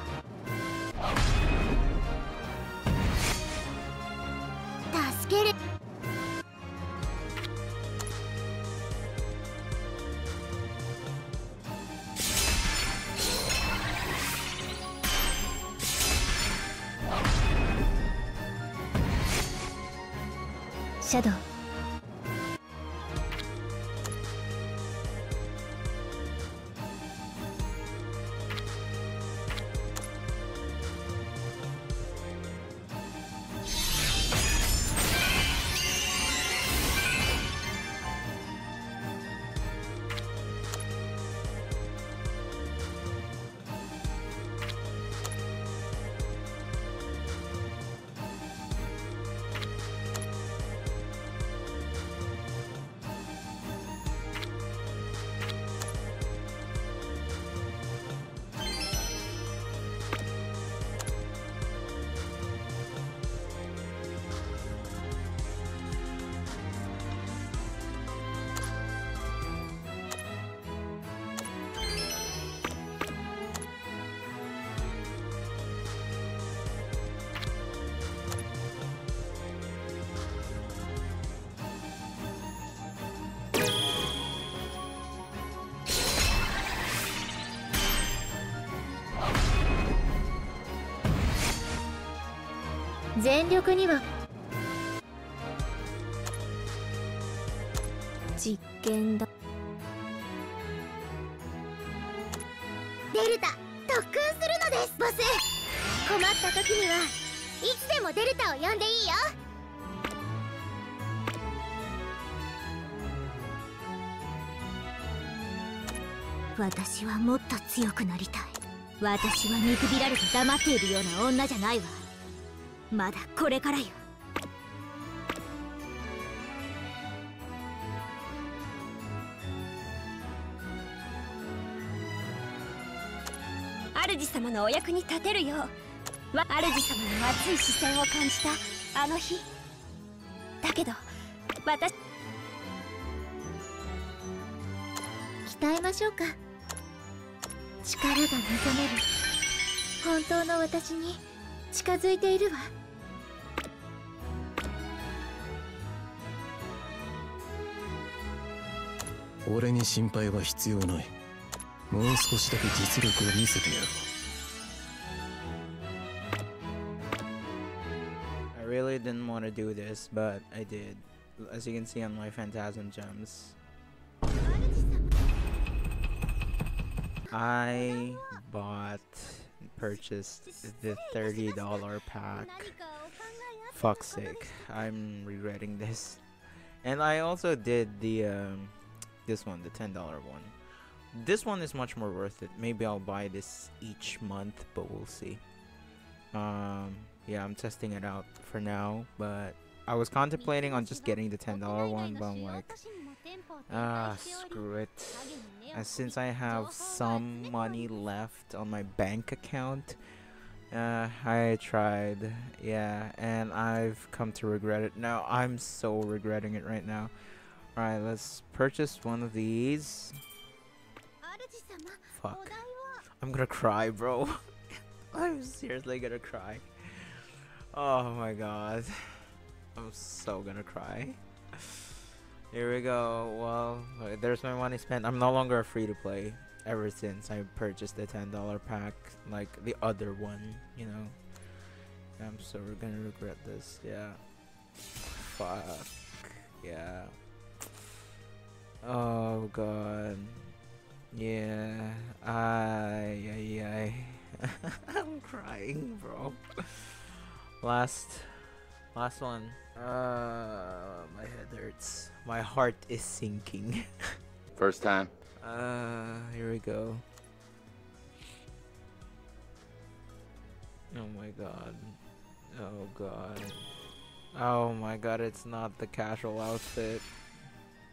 全力には。実験だ。デルタ特訓するのです。ボス。困った時にはいつでもデルタを呼んでいいよ。私はもっと強くなりたい。私は見くびられて黙っているような女じゃないわまだこれからよ。主様のお役に立てるよう。主様の熱い視線を感じたあの日。だけど私鍛えましょうか。力が目覚める。本当の私に近づいているわ。俺に心配は必要ないもう少しだけ実力を見せてやろう I really didn't want to do this, but I did. As you can see on my Phantasm Gems. I bought, purchased the $30 pack. Fuck's sake, I'm regretting this. And I also did the, um, this one, the $10 one. This one is much more worth it. Maybe I'll buy this each month, but we'll see. Um, yeah, I'm testing it out for now, but I was contemplating on just getting the $10 one, but I'm like, ah, screw it. And since I have some money left on my bank account, uh, I tried, yeah, and I've come to regret it. Now, I'm so regretting it right now. Alright, let's purchase one of these. Fuck. I'm gonna cry, bro. I'm seriously gonna cry. Oh my god. I'm so gonna cry. Here we go. Well, there's my money spent. I'm no longer free to play ever since I purchased the $10 pack, like the other one, you know. I'm so gonna regret this. Yeah. Fuck. Yeah. Oh god. Yeah. Ay, ay, ay. I'm crying, bro. Last, last one. Uh, my head hurts. My heart is sinking. First time. Uh, here we go. Oh my god. Oh god. Oh my god, it's not the casual outfit.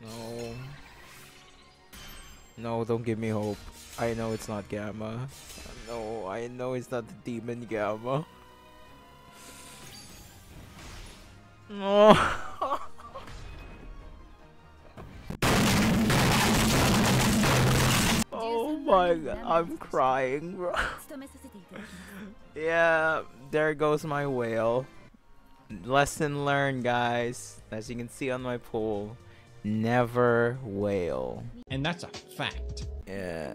No. No, don't give me hope. I know it's not Gamma. No, I know it's not the demon Gamma. No. oh my god, I'm crying, bro. yeah, there goes my whale. Lesson learned, guys. As you can see on my pool, never whale. And that's a fact. Yeah.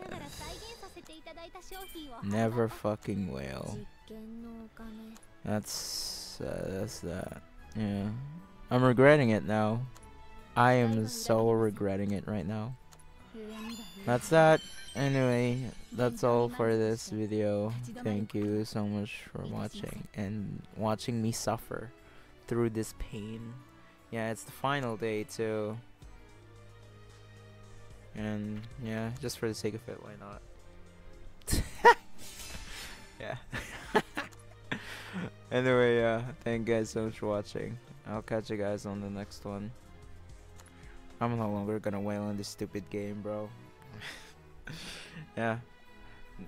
Never fucking whale. That's uh, that's that. Yeah. I'm regretting it now. I am so regretting it right now. That's that. Anyway, that's all for this video. Thank you so much for watching and watching me suffer through this pain. Yeah, it's the final day too. And yeah, just for the sake of it, why not? yeah. anyway, yeah, thank you guys so much for watching. I'll catch you guys on the next one. I'm no longer gonna whale in this stupid game, bro. yeah.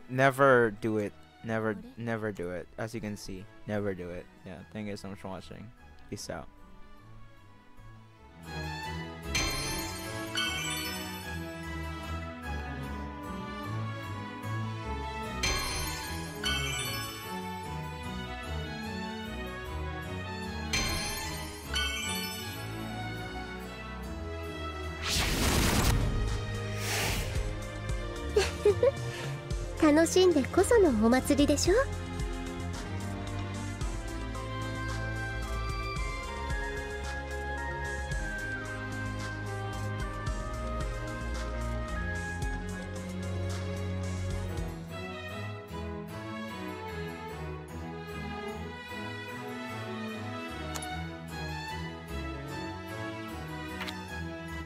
Never do it. Never, never do it. As you can see, never do it. Yeah, thank you so much for watching. Peace out. 楽しんでこそのお祭りでしょ？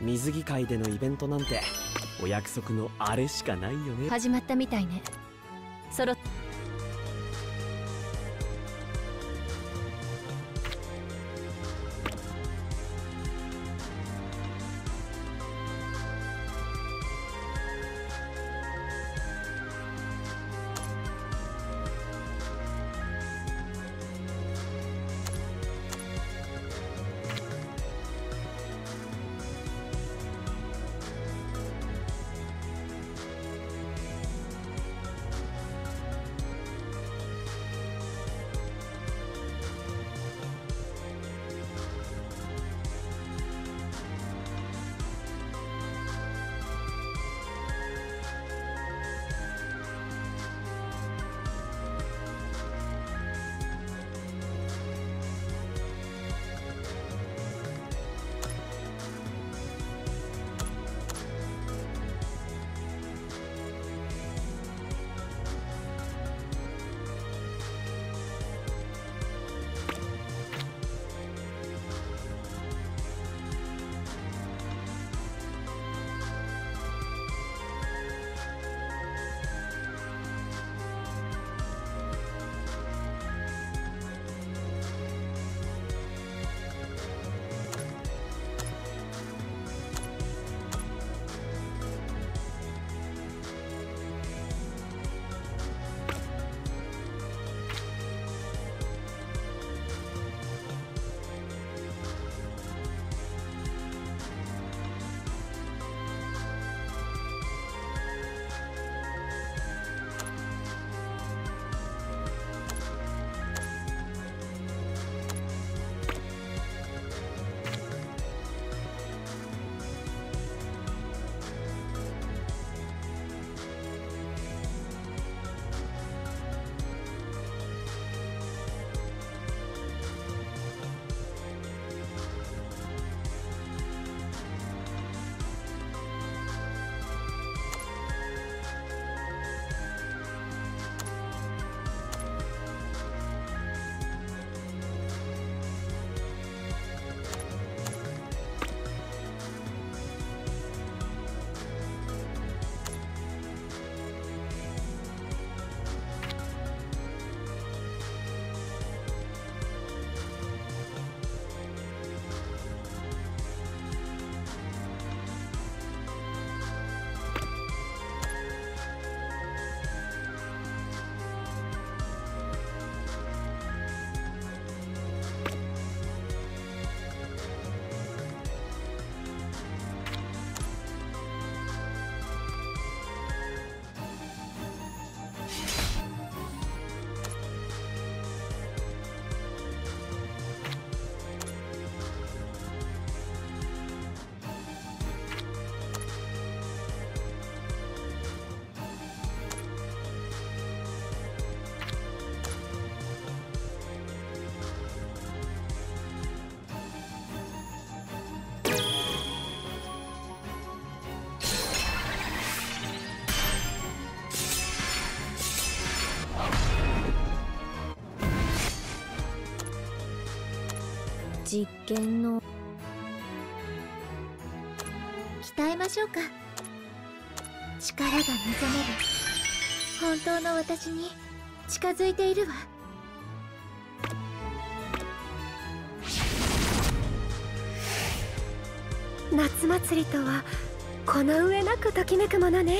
水着会でのイベントなんてお約束のあれしかないよね。始まったみたいね。揃っ実験の。鍛えましょうか。力が目覚める。本当の私に近づいているわ。夏祭りとはこの上なくときめくものね。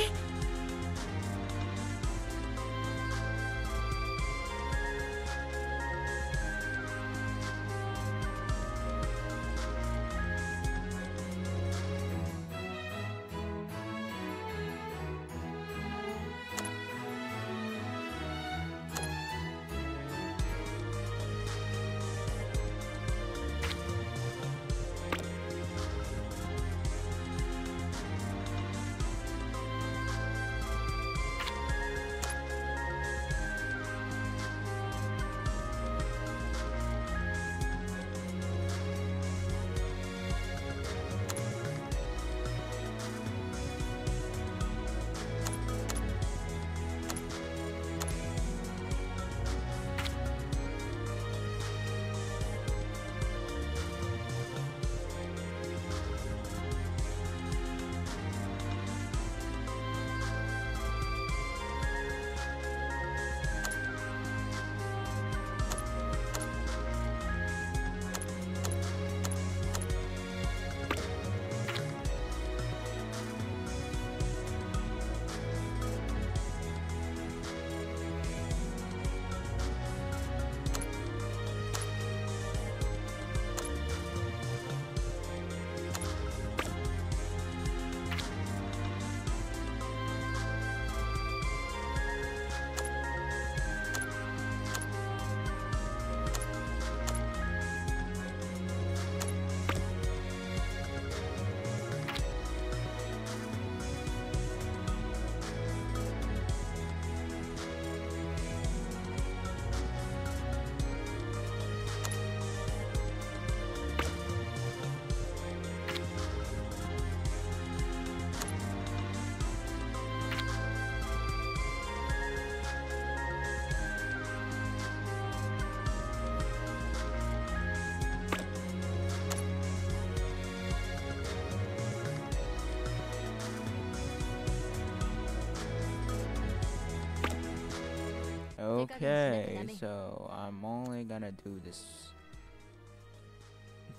Okay, so I'm only gonna do this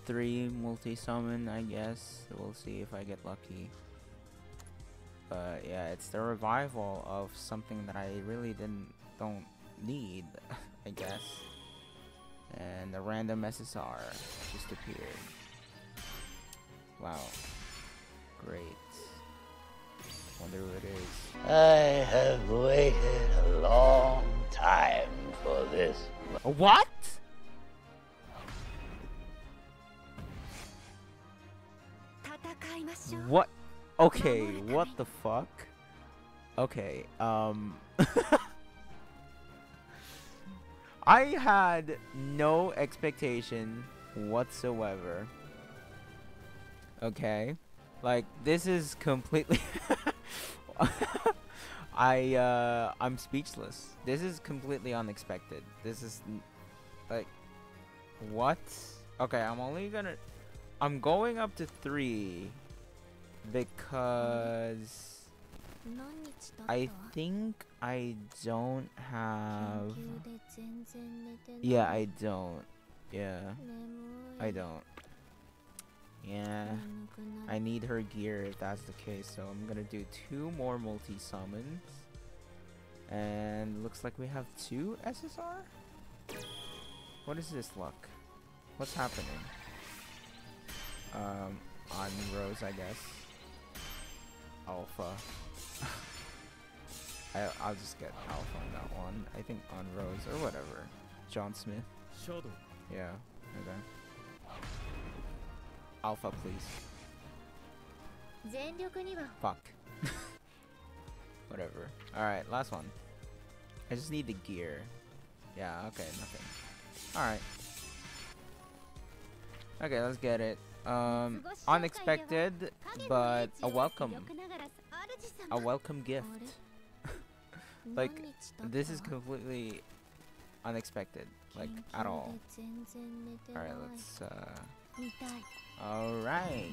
three multi summon, I guess. We'll see if I get lucky. But yeah, it's the revival of something that I really didn't don't need, I guess. And the random SSR just appeared. Wow. Great. Wonder who it is. I have waited a long time for this. What? What? Okay, what the fuck? Okay, um. I had no expectation whatsoever. Okay? Like, this is completely. I, uh. I'm speechless. This is completely unexpected. This is. Like. What? Okay, I'm only gonna. I'm going up to three because I think I don't have. Yeah, I don't. Yeah, I don't. Yeah, I need her gear if that's the case. So I'm gonna do two more multi summons, and looks like we have two SSR. What is this luck? What's happening? Um, on Rose, I guess. Alpha. I, I'll just get Alpha on that one. I think on Rose or whatever. John Smith. Shadow. Yeah. Okay. Alpha, please. Fuck. Whatever. Alright, last one. I just need the gear. Yeah, okay, nothing. Alright. Okay, let's get it. Um, unexpected, but a welcome. A welcome gift. like, this is completely unexpected. Like, at all. Alright, let's, uh... All right.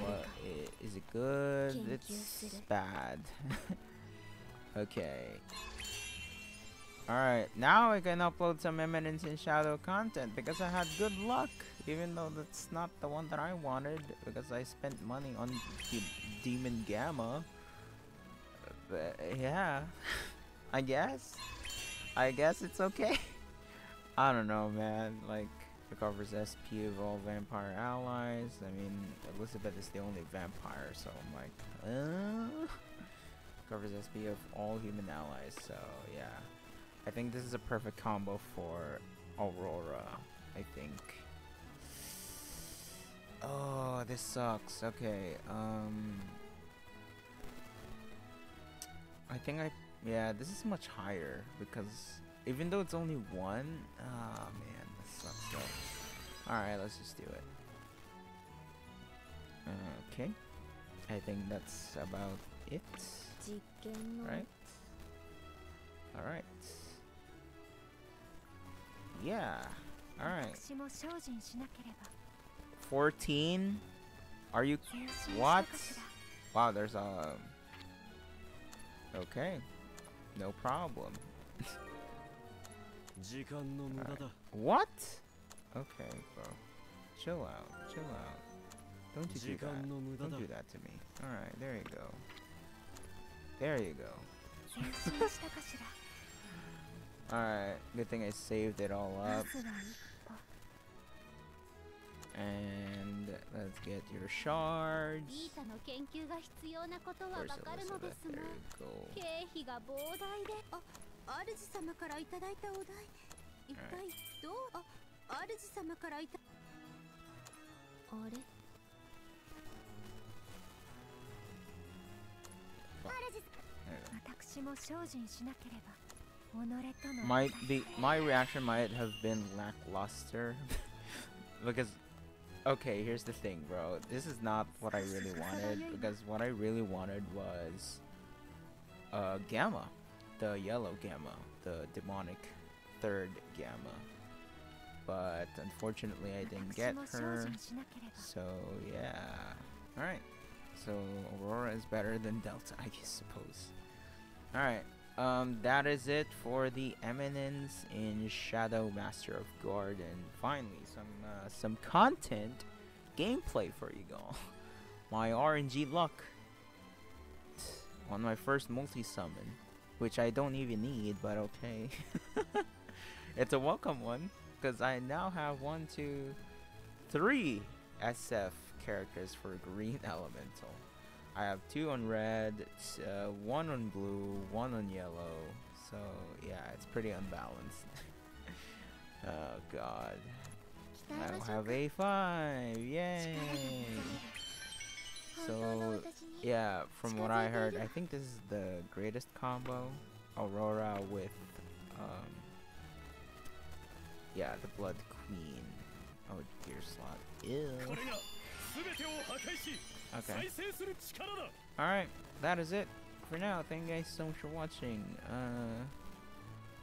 What is, is it good? It's bad. okay. All right. Now I can upload some Eminence in Shadow content because I had good luck, even though that's not the one that I wanted because I spent money on the Demon Gamma. But yeah, I guess. I guess it's okay. I don't know, man. Like recovers SP of all vampire allies. I mean, Elisabeth is the only vampire, so I'm like, uh? Covers SP of all human allies, so yeah. I think this is a perfect combo for Aurora, I think. Oh, this sucks. Okay, um... I think I... Yeah, this is much higher, because even though it's only one... Ah, man, Alright, let's just do it. Okay. I think that's about it. Right? Alright. Yeah. Alright. 14? Are you... What? Wow, there's a... Okay. No problem. right. What? Okay, bro. Chill out. Chill out. Don't you do that. Don't do that to me. Alright, there you go. There you go. Alright, good thing I saved it all up. And let's get your shards. Of course, there you go. 経費が膨大であ主様からいただいたお題一体どうあ主様からいたあれ There you go. 私も精進しなければ己との might be my reaction might have been lackluster because okay here's the thing bro this is not what i really wanted because what i really wanted was uh gamma the yellow gamma the demonic third Gamma. But unfortunately I didn't get her, so yeah. Alright, so Aurora is better than Delta, I suppose. Alright, um, that is it for the Eminence in Shadow Master of Guard, and finally some, uh, some content gameplay for you all. My RNG luck on my first multi-summon, which I don't even need, but okay. it's a welcome one because I now have one, two, three SF characters for Green Elemental. I have two on red, uh, one on blue, one on yellow. So yeah, it's pretty unbalanced. oh god. I have a five, yay! So yeah, from what I heard, I think this is the greatest combo. Aurora with um yeah, the Blood Queen. Oh dear slot. Ew. Okay. Alright, that is it for now. Thank you guys so much for watching. Uh,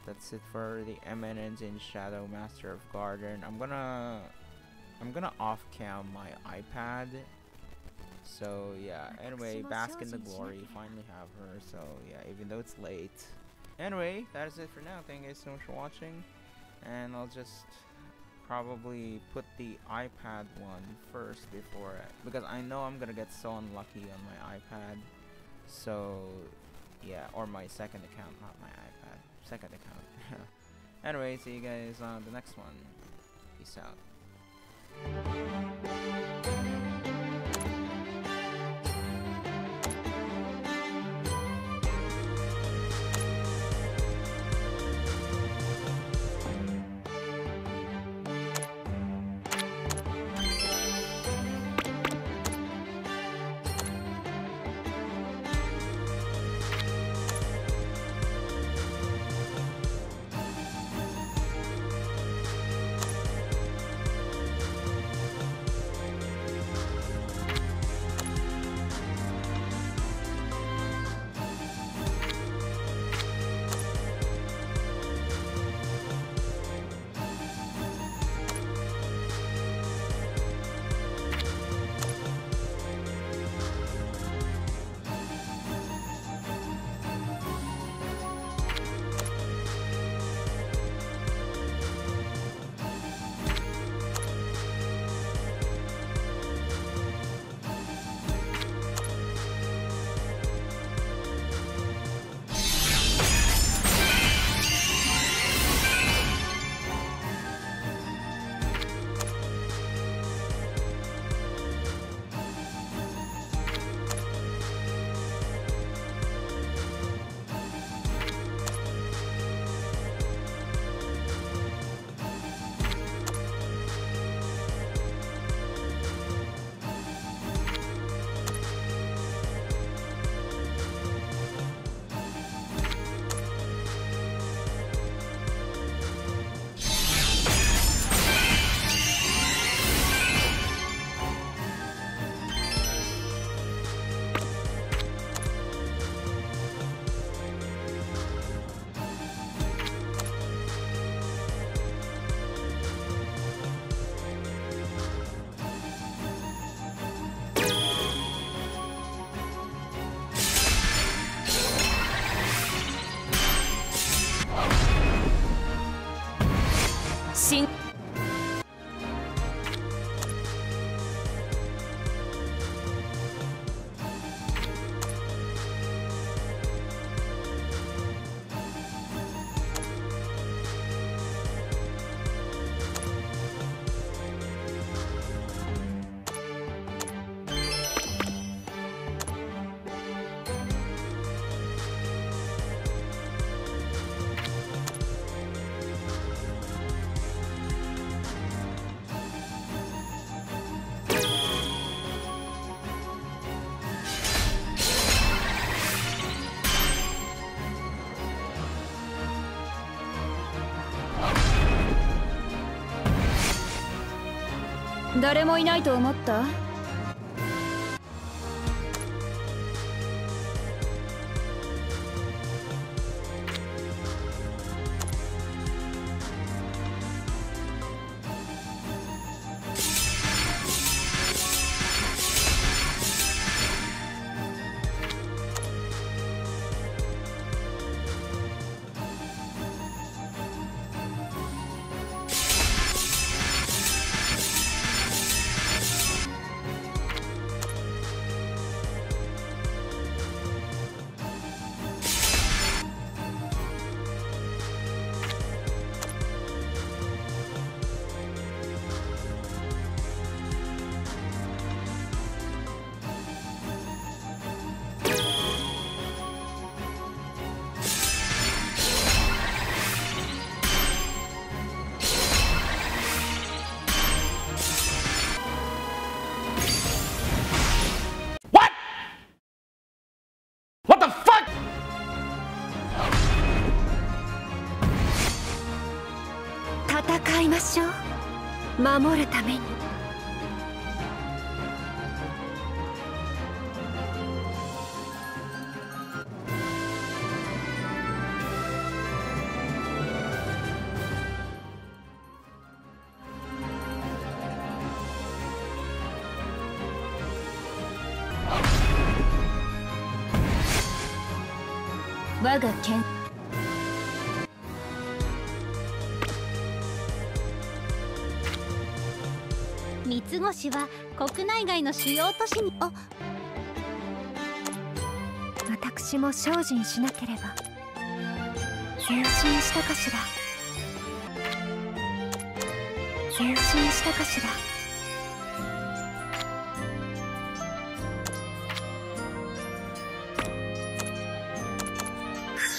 that's it for the Eminence in Shadow Master of Garden. I'm gonna I'm gonna off cam my iPad. So yeah, anyway, bask in the glory. Finally have her. So yeah, even though it's late. Anyway, that is it for now. Thank you guys so much for watching. And I'll just probably put the iPad one first before it because I know I'm gonna get so unlucky on my iPad. So yeah, or my second account, not my iPad. Second account. anyway, see you guys on the next one. Peace out. 誰もいないと思った？守るために。三つ星は国内外の主要都市に。あ。私も精進しなければ。前進したかしら。前進したかしら。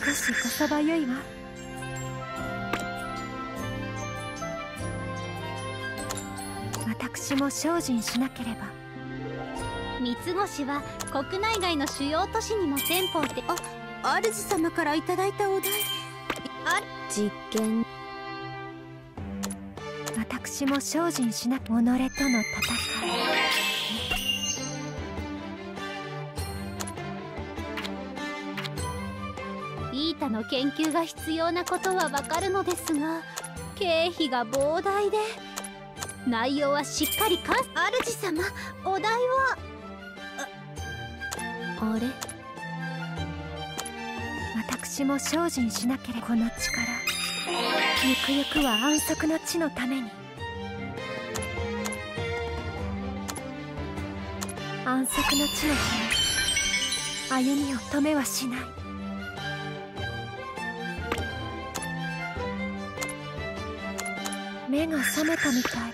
少しこそばゆいわ。私も精進しなければ。三つ星は国内外の主要都市にも店舗であ主様からいただいたお題。あ実験。私も精進しな己との戦いイータの研究が必要なことはわかるのですが経費が膨大で内容はしっかりか？主様お題は？あれ？私も精進しなければ。この力。ゆくゆくは安息の地のために。安息の地のため。歩みを止めはしない。目が覚めたみたい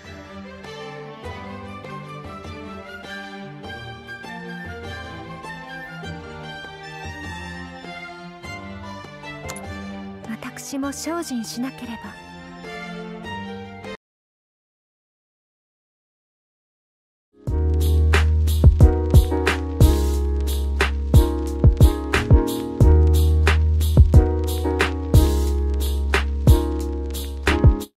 私も精進しなければ。